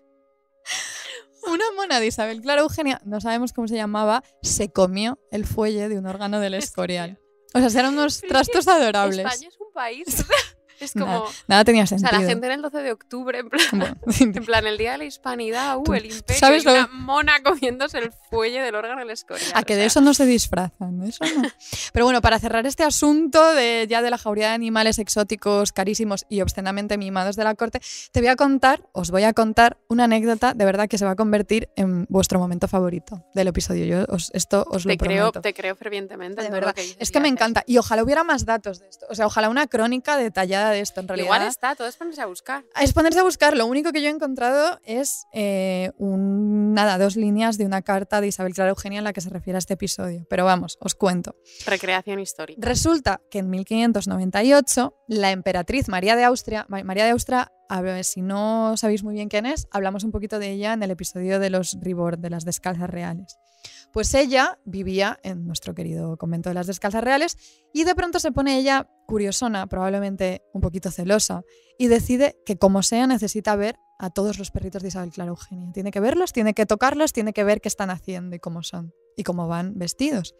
una mona de Isabel Clara Eugenia, no sabemos cómo se llamaba, se comió el fuelle de un órgano del Escorial. O sea, eran unos es que trastos adorables. España es un país. es como. Nada, nada tenía O sea, sentido. la gente en el 12 de octubre, en plan, Bueno, en plan, el día de la hispanidad, uh, el imperio, sabes y lo- una mona comiéndose el fuelle del órgano del escorial. A que de eso no se disfrazan, de eso no. Pero bueno, para cerrar este asunto de ya de la jauría de animales exóticos, carísimos y obscenamente mimados de la corte, te voy a contar, os voy a contar una anécdota de verdad que se va a convertir en vuestro momento favorito del episodio. Yo os- esto os lo Te creo, prometo. te creo fervientemente. De verdad. que Es que me encanta. Y ojalá hubiera más datos de esto. O sea, ojalá una crónica detallada de esto. En realidad, Igual está, todo es ponerse a buscar. es ponerse a buscar. Lo único que yo he encontrado es eh, un, nada, dos líneas de una carta de Isabel Clara Eugenia en la que se refiere a este episodio. Pero vamos, os cuento. Recreación histórica. Resulta que en 1598 la emperatriz María de Austria, Ma- María de Austria, a ver, si no sabéis muy bien quién es, hablamos un poquito de ella en el episodio de los Ribord, de las descalzas reales. Pues ella vivía en nuestro querido convento de las descalzas reales y de pronto se pone ella curiosona, probablemente un poquito celosa, y decide que como sea necesita ver a todos los perritos de Isabel Clara Eugenia. Tiene que verlos, tiene que tocarlos, tiene que ver qué están haciendo y cómo son y cómo van vestidos.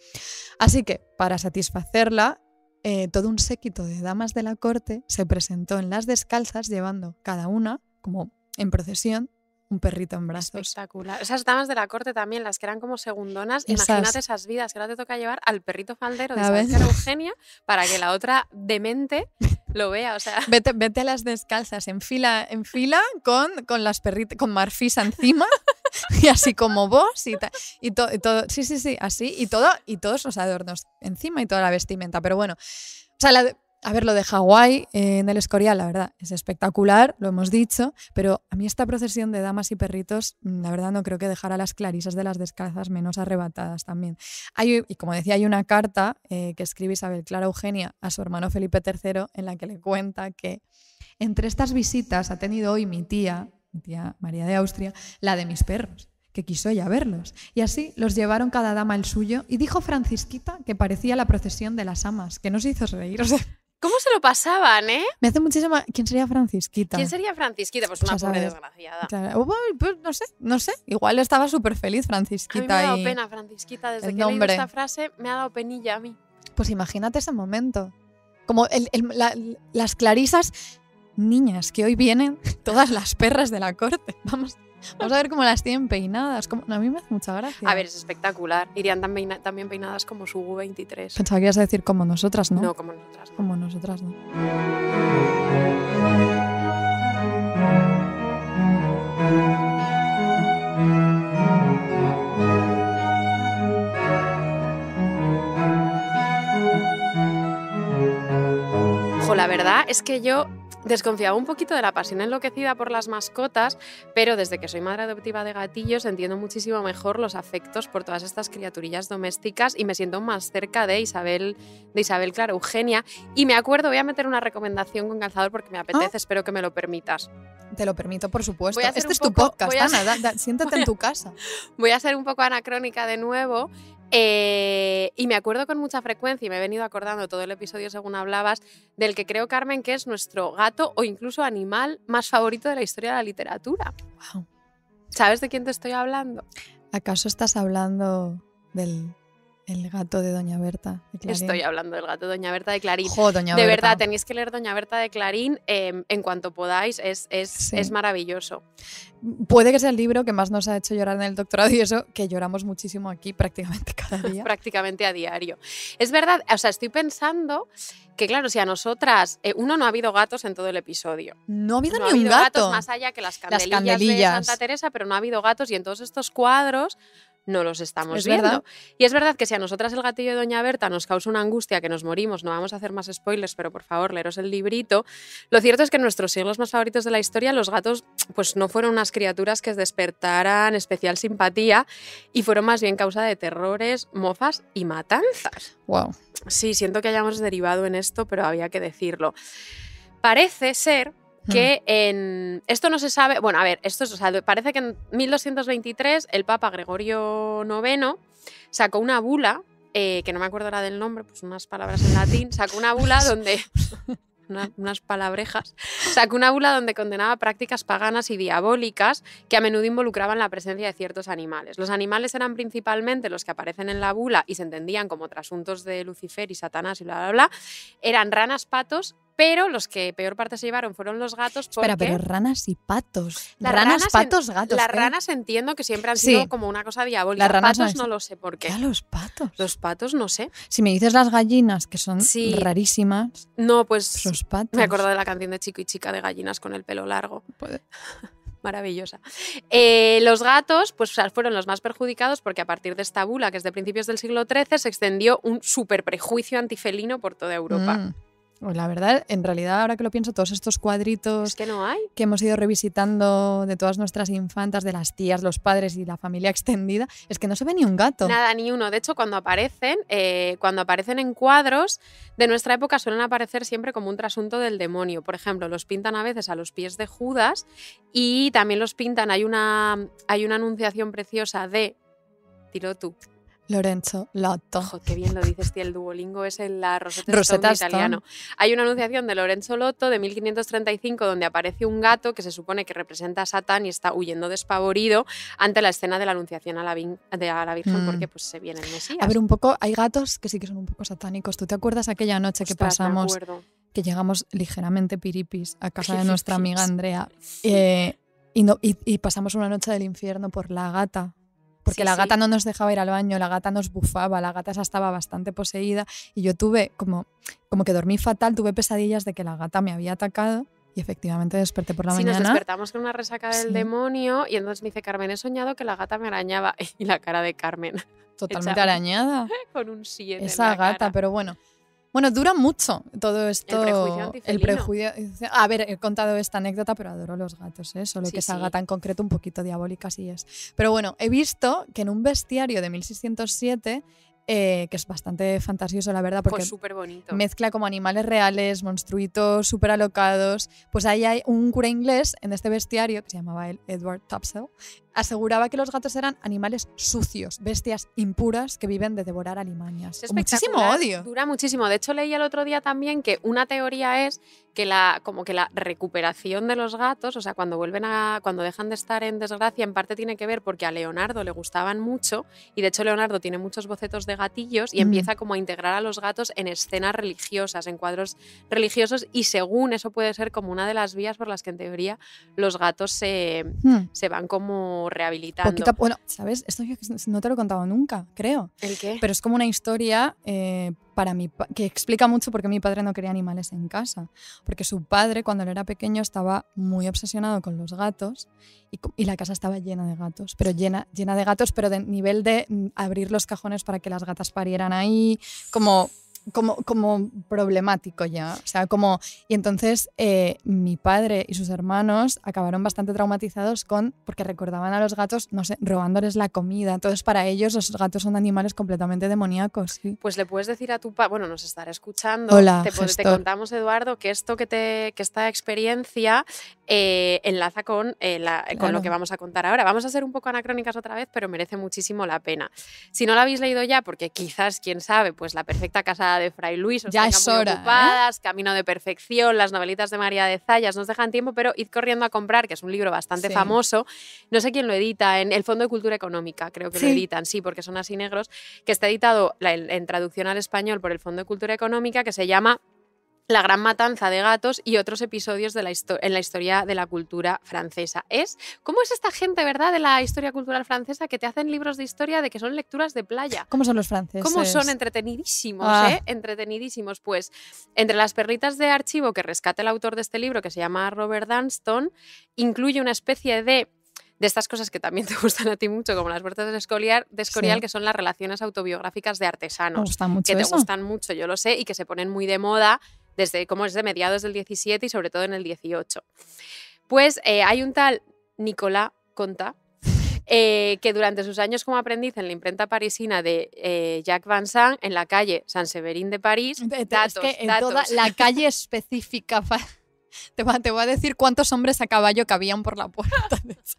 Así que, para satisfacerla, eh, todo un séquito de damas de la corte se presentó en las descalzas llevando cada una, como en procesión, un perrito en brazos. Espectacular. Esas damas de la corte también, las que eran como segundonas, Esas. imagínate esas vidas que ahora te toca llevar al perrito faldero de. Clara Eugenia para que la otra demente lo vea. O sea, Vete, vete a las descalzas en fila, en fila con, con las perritas, con Marfisa encima, y así como vos, y, ta- y, to- y todo, sí, sí, sí, así, y todo, y todos los adornos encima y toda la vestimenta. Pero bueno, o sea, la a ver, lo de Hawái eh, en el Escorial, la verdad, es espectacular, lo hemos dicho, pero a mí esta procesión de damas y perritos, mm, la verdad no creo que dejara a las clarisas de las descalzas menos arrebatadas también. Hay, y como decía, hay una carta eh, que escribe Isabel Clara Eugenia a su hermano Felipe III en la que le cuenta que entre estas visitas ha tenido hoy mi tía, mi tía María de Austria, la de mis perros que quiso ella verlos. Y así los llevaron cada dama el suyo y dijo Francisquita que parecía la procesión de las amas, que nos hizo reír. O sea, ¿cómo se lo pasaban, eh? me hace muchísima... ¿Quién sería Francisquita? ¿Quién sería Francisquita? Pues Pues una pobre saber. desgraciada. Claro, bueno, pues no sé, no sé. Igual estaba súper feliz A mí me Francisquita. ha dado y- pena, Francisquita. Desde el que he leído nombre. esta frase me ha dado penilla a mí. Pues imagínate ese momento. Como el- el- la- las clarisas niñas que hoy vienen, todas las perras de la corte. Vamos, vamos a ver cómo las tienen peinadas. Como, a mí me hace mucha gracia. A ver, es espectacular. Irían tan peina- también peinadas como su U23. Pensaba que ibas a decir como nosotras, ¿no? No, como nosotras. no. Como nosotras, ¿no? Ojo, la verdad es que yo desconfiaba un poquito de la pasión enloquecida por las mascotas, pero desde que soy madre adoptiva de gatillos entiendo muchísimo mejor los afectos por todas estas criaturillas domésticas y me siento más cerca de Isabel, de Isabel Clara Eugenia. Y me acuerdo, voy a meter una recomendación con calzador porque me apetece, espero que me lo permitas. Te lo permito, por supuesto. Este es tu podcast, a Ana. hacer- da- da- siéntate en tu casa. Voy a ser un poco anacrónica de nuevo. Eh, y me acuerdo con mucha frecuencia, y me he venido acordando todo el episodio según hablabas, del que creo, Carmen, que es nuestro gato o incluso animal más favorito de la historia de la literatura. Wow. ¿Sabes de quién te estoy hablando? ¿Acaso estás hablando del el gato de Doña Berta? de Clarín? Estoy hablando del gato de Doña Berta de Clarín. Jo, Doña de Berta. verdad, tenéis que leer Doña Berta de Clarín eh, en cuanto podáis, es, es, Sí. es maravilloso. Puede que sea el libro que más nos ha hecho llorar en el doctorado y eso, que lloramos muchísimo aquí prácticamente cada día. prácticamente a diario. Es verdad, o sea, estoy pensando que, claro, si a nosotras, eh, uno, no ha habido gatos en todo el episodio. No ha habido no ha ni un habido gato. gatos más allá que las candelillas, candelillas. de Santa Teresa, pero no ha habido gatos y en todos estos cuadros no los estamos Es viendo. verdad. Y es verdad que si a nosotras el gatillo de Doña Berta nos causa una angustia que nos morimos, no vamos a hacer más spoilers, pero por favor, leeros el librito. Lo cierto es que en nuestros siglos más favoritos de la historia, los gatos pues no fueron unas criaturas que despertaran especial simpatía y fueron más bien causa de terrores, mofas y matanzas. Wow. Sí, siento que hayamos derivado en esto, pero había que decirlo. Parece ser que en esto no se sabe, bueno, a ver, esto es, o sea, parece que en 1223 el Papa Gregorio IX sacó una bula, eh, que no me acuerdo ahora del nombre, pues unas palabras en latín, sacó una bula donde una- unas palabrejas, sacó una bula donde condenaba prácticas paganas y diabólicas que a menudo involucraban la presencia de ciertos animales. Los animales eran principalmente los que aparecen en la bula y se entendían como trasuntos de Lucifer y Satanás y bla, bla, bla. Eran ranas, patos, pero los que peor parte se llevaron fueron los gatos. Espera, porque pero ranas y patos. las ranas, patos, gatos. Las ranas entiendo que siempre han Sí. sido como una cosa diabólica. Las ranas patos no lo sé por qué. ¿Qué a los patos? Los patos no sé. Si me dices las gallinas, que son Sí. rarísimas, No, pues los patos. me acuerdo de la canción de Chico y Chica de gallinas con el pelo largo. Puede- Maravillosa. Eh, los gatos pues, fueron los más perjudicados porque a partir de esta bula, que es de principios del siglo XIII, se extendió un super prejuicio antifelino por toda Europa. Mm. Pues la verdad, en realidad, ahora que lo pienso, todos estos cuadritos Es que no hay. que hemos ido revisitando de todas nuestras infantas, de las tías, los padres y la familia extendida, es que no se ve ni un gato. Nada, ni uno. De hecho, cuando aparecen, eh, cuando aparecen en cuadros de nuestra época suelen aparecer siempre como un trasunto del demonio. Por ejemplo, los pintan a veces a los pies de Judas y también los pintan. Hay una, hay una anunciación preciosa de. Tiro tú. Lorenzo Lotto. Ojo, qué bien lo dices, tío. El Duolingo es el la Rosetta, Rosetta Stone italiano. Hay una anunciación de Lorenzo Lotto de 1535 donde aparece un gato que se supone que representa a Satán y está huyendo despavorido ante la escena de la anunciación a la, de a la Virgen Mm. porque pues se viene el Mesías. A ver, un poco, hay gatos que sí que son un poco satánicos. ¿Tú te acuerdas aquella noche que Ostras, pasamos, que llegamos ligeramente piripis a casa de nuestra amiga Andrea eh, y, no, y, y pasamos una noche del infierno por la gata? Porque Sí, la sí. gata no nos dejaba ir al baño, la gata nos bufaba, la gata esa estaba bastante poseída y yo tuve como, como que dormí fatal, tuve pesadillas de que la gata me había atacado y efectivamente desperté por la Sí, nos mañana. despertamos con una resaca del Sí. demonio y entonces me dice Carmen, he soñado que la gata me arañaba y la cara de Carmen Totalmente arañada. con un 7 Esa gata, pero bueno. Bueno, dura mucho todo esto. prejuicio el prejuicio. A ver, he contado esta anécdota, pero adoro los gatos, ¿eh? Solo Sí, que esa sí. gata en concreto un poquito diabólica sí es. Pero bueno, he visto que en un bestiario de 1607, eh, que es bastante fantasioso, la verdad, porque Pues bonito. mezcla como animales reales, monstruitos, súper alocados. Pues ahí hay un cura inglés en este bestiario, que se llamaba Edward Topsell, aseguraba que los gatos eran animales sucios, bestias impuras que viven de devorar alimañas. Es muchísimo odio. Dura muchísimo. De hecho, leí el otro día también que una teoría es que la, como que la recuperación de los gatos, o sea, cuando vuelven a, cuando dejan de estar en desgracia, en parte tiene que ver porque a Leonardo le gustaban mucho, y de hecho Leonardo tiene muchos bocetos de gatillos y Mm. empieza como a integrar a los gatos en escenas religiosas, en cuadros religiosos, y según eso puede ser como una de las vías por las que en teoría los gatos se, Hmm. se van como rehabilitando. Poquito bueno, ¿sabes? Esto yo no te lo he contado nunca, creo. ¿El qué? Pero es como una historia eh, para mi que explica mucho por qué mi padre no quería animales en casa. Porque su padre, cuando él era pequeño, estaba muy obsesionado con los gatos y, y la casa estaba llena de gatos. Pero llena, llena de gatos, pero de nivel de mm, abrir los cajones para que las gatas parieran ahí, como. Como, como problemático ya. O sea, como. Y entonces eh, mi padre y sus hermanos acabaron bastante traumatizados con. porque recordaban a los gatos, no sé, robándoles la comida. Entonces, para ellos, los gatos son animales completamente demoníacos. sí. Pues le puedes decir a tu padre, bueno, nos estará escuchando. Hola, te, te contamos, Eduardo, que esto que te, que esta experiencia eh, enlaza con, eh, la- con Claro. lo que vamos a contar ahora. Vamos a ser un poco anacrónicas otra vez, pero merece muchísimo la pena. Si no la habéis leído ya, porque quizás, quién sabe, pues la perfecta casa de Fray Luis os Ya es muy hora, ¿eh? ocupadas, Camino de Perfección, las novelitas de María de Zayas, nos dejan tiempo, pero id corriendo a comprar, que es un libro bastante Sí. famoso. No sé quién lo edita, en el Fondo de Cultura Económica, creo que lo editan, sí, porque son así negros, que está editado en traducción al español por el Fondo de Cultura Económica, que se llama La gran matanza de gatos y otros episodios de la en la historia de la cultura francesa. Es cómo es esta gente, ¿verdad? De la historia cultural francesa que te hacen libros de historia de que son lecturas de playa. ¿Cómo son los franceses? ¿Cómo son entretenidísimos, Ah. eh? Entretenidísimos. Pues entre las perlitas de archivo que rescata el autor de este libro, que se llama Robert Dunston, incluye una especie de de estas cosas que también te gustan a ti mucho, como las puertas de Escorial, de Escorial Sí. que son las relaciones autobiográficas de Me artesanos gusta mucho que te eso. gustan mucho, yo lo sé, y que se ponen muy de moda desde como es de mediados del 17 y sobre todo en el 18. Pues eh, hay un tal Nicolas Conta eh, que durante sus años como aprendiz en la imprenta parisina de eh, Jacques Vincent en la calle San Severín de París, datos, es que en datos. toda la calle específica. Te voy, a- decir cuántos hombres a caballo cabían por la puerta. de esa-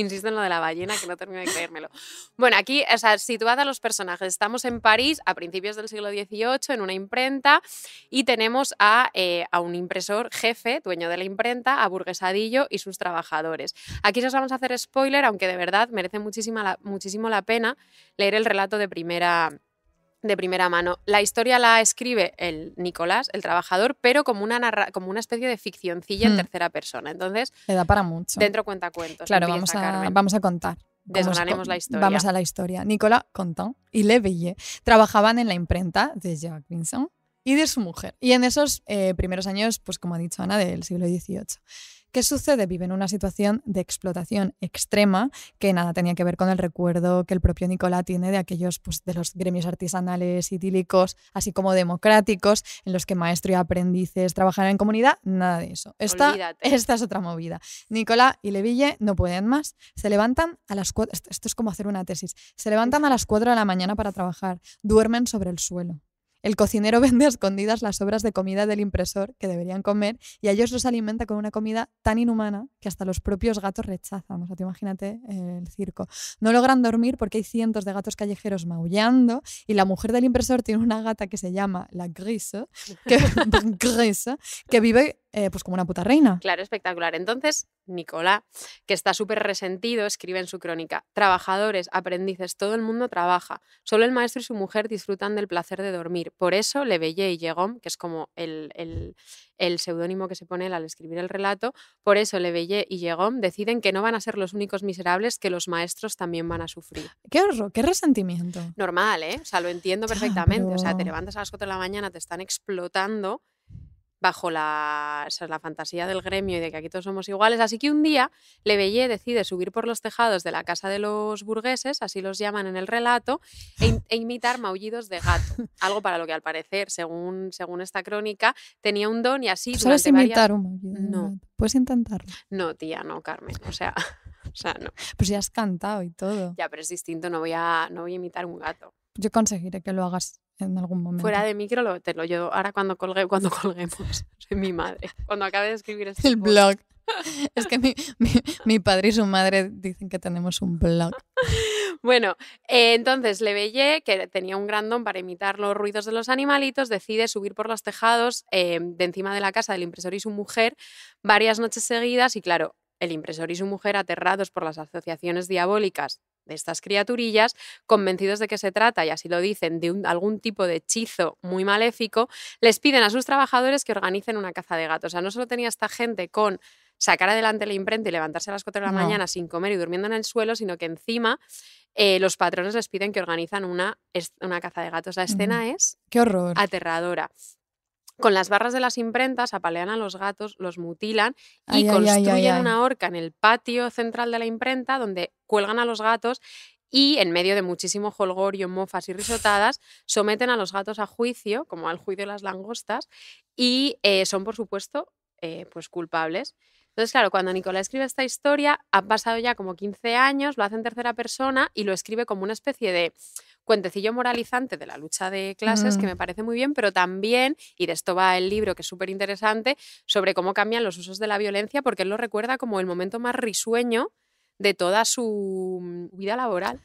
Insisto en lo de la ballena, que no termino de creérmelo. Bueno, aquí, o sea, situad a los personajes. Estamos en París a principios del siglo XVIII, en una imprenta, y tenemos a, eh, a un impresor jefe, dueño de la imprenta, a Burguesadillo y sus trabajadores. Aquí os vamos a hacer spoiler, aunque de verdad merece muchísima muchísimo la pena leer el relato de primera, de primera mano. La historia la escribe el Nicolás, el trabajador, pero como una, narra- como una especie de ficcioncilla en Hmm. tercera persona. Entonces, Le da para mucho. dentro cuenta cuentos. claro, vamos a, Carmen. vamos a contar. Desgranemos la historia. Vamos a la historia. Nicolas Contant y Le Veillé trabajaban en la imprenta de Jacques Vincent y de su mujer. Y en esos eh, primeros años, pues como ha dicho Ana, del siglo XVIII. ¿Qué sucede? Viven una situación de explotación extrema que nada tenía que ver con el recuerdo que el propio Nicolás tiene de aquellos, pues, de los gremios artesanales idílicos, así como democráticos, en los que maestro y aprendices trabajan en comunidad, nada de eso. Esta, Olvídate. esta es otra movida. Nicolás y Leville no pueden más. Se levantan a las cuatro. Esto, esto es como hacer una tesis. Se levantan a las 4 de la mañana para trabajar. Duermen sobre el suelo. El cocinero vende a escondidas las sobras de comida del impresor que deberían comer y a ellos los alimenta con una comida tan inhumana que hasta los propios gatos rechazan. O sea, tú imagínate eh, el circo. No logran dormir porque hay cientos de gatos callejeros maullando y la mujer del impresor tiene una gata que se llama la Grise, que, Grise, que vive eh, pues como una puta reina. Claro, espectacular. Entonces, Nicolás, que está súper resentido, escribe en su crónica, trabajadores, aprendices, todo el mundo trabaja. Solo el maestro y su mujer disfrutan del placer de dormir. Por eso, Leveillé y Llegom, que es como el, el, el seudónimo que se pone él al escribir el relato, por eso Leveillé y Llegom deciden que no van a ser los únicos miserables que los maestros también van a sufrir. Qué horror, qué resentimiento. Normal, ¿eh? O sea, lo entiendo perfectamente. O sea, te pero- levantas a las 4 de la mañana, te están explotando bajo la, o sea, la fantasía del gremio y de que aquí todos somos iguales. Así que un día Leveillé decide subir por los tejados de la casa de los burgueses, así los llaman en el relato, e, e imitar maullidos de gato. Algo para lo que al parecer, según, según esta crónica, tenía un don y así ¿Tú sabes imitar varias... un maullido No. Puedes intentarlo. No, tía, no, Carmen. O sea, o sea, no. Pues ya has cantado y todo. Ya, pero es distinto, no voy a, no voy a imitar un gato. Yo conseguiré que lo hagas en algún momento. Fuera de micro lo, te lo yo ahora cuando colgue, cuando colguemos. Soy mi madre. Cuando acabe de escribir este el post. blog. Es que mi, mi- mi padre y su madre dicen que tenemos un blog. Bueno, eh, entonces Leveillé, que tenía un gran don para imitar los ruidos de los animalitos, decide subir por los tejados eh, de encima de la casa del impresor y su mujer varias noches seguidas y claro, el impresor y su mujer aterrados por las asociaciones diabólicas de estas criaturillas, convencidos de que se trata, y así lo dicen, de un- algún tipo de hechizo muy maléfico, les piden a sus trabajadores que organicen una caza de gatos. O sea, no solo tenía esta gente con sacar adelante la imprenta y levantarse a las 4 de la No. mañana sin comer y durmiendo en el suelo, sino que encima eh, los patrones les piden que organizan una, una caza de gatos. La escena es Qué horror. aterradora. Con las barras de las imprentas apalean a los gatos, los mutilan y Ay, construyen ay, ay. una horca en el patio central de la imprenta donde cuelgan a los gatos y en medio de muchísimo jolgorio, mofas y risotadas, someten a los gatos a juicio, como al juicio de las langostas, y eh, son, por supuesto, eh, pues culpables. Entonces, claro, cuando Nicolás escribe esta historia, han pasado ya como 15 años, lo hace en tercera persona y lo escribe como una especie de cuentecillo moralizante de la lucha de clases, que Mm. me parece muy bien, pero también, y de esto va el libro, que es súper interesante, sobre cómo cambian los usos de la violencia, porque él lo recuerda como el momento más risueño de toda su mm, vida laboral.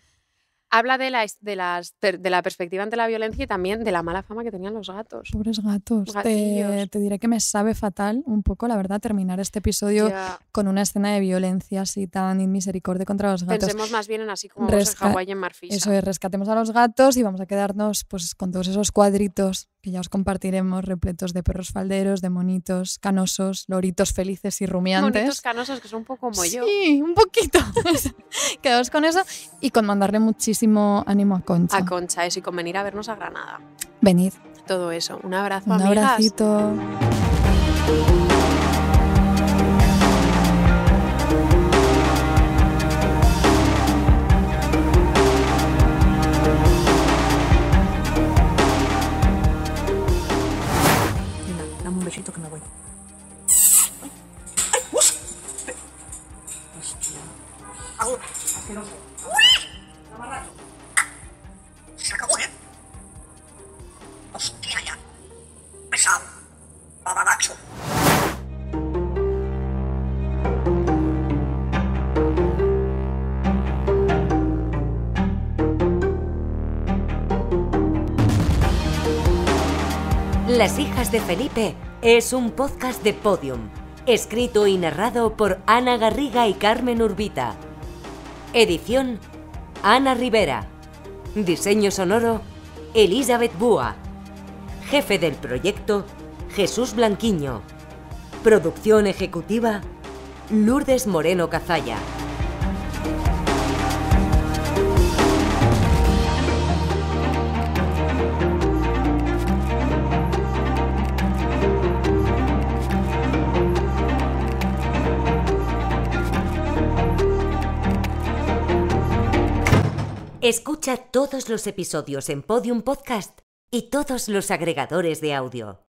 Habla de la, de, las, de la perspectiva ante la violencia y también de la mala fama que tenían los gatos. Pobres gatos. Te, diré que me sabe fatal un poco, la verdad, terminar este episodio con una escena de violencia así tan inmisericordia contra los gatos. pensemos más bien en así como vamos en Resca- Hawái en Marfisa. Eso es, rescatemos a los gatos y vamos a quedarnos pues con todos esos cuadritos que ya os compartiremos, repletos de perros falderos, de monitos, canosos, loritos felices y rumiantes. Bonitos canosos que son un poco como yo. Sí, un poquito. Quedaos con eso y con mandarle muchísimo ánimo a Concha. A Concha, eso, y con venir a vernos a Granada. Venid. Todo eso. Un abrazo, Un amigas. abracito. Токновой. Las hijas de Felipe es un podcast de Podium, escrito y narrado por Ana Garriga y Carmen Urbita. Edición Ana Rivera. Diseño sonoro Elizabeth Búa. Jefe del proyecto Jesús Blanquiño. Producción ejecutiva Lourdes Moreno Cazalla. Escucha todos los episodios en Podium Podcast y todos los agregadores de audio.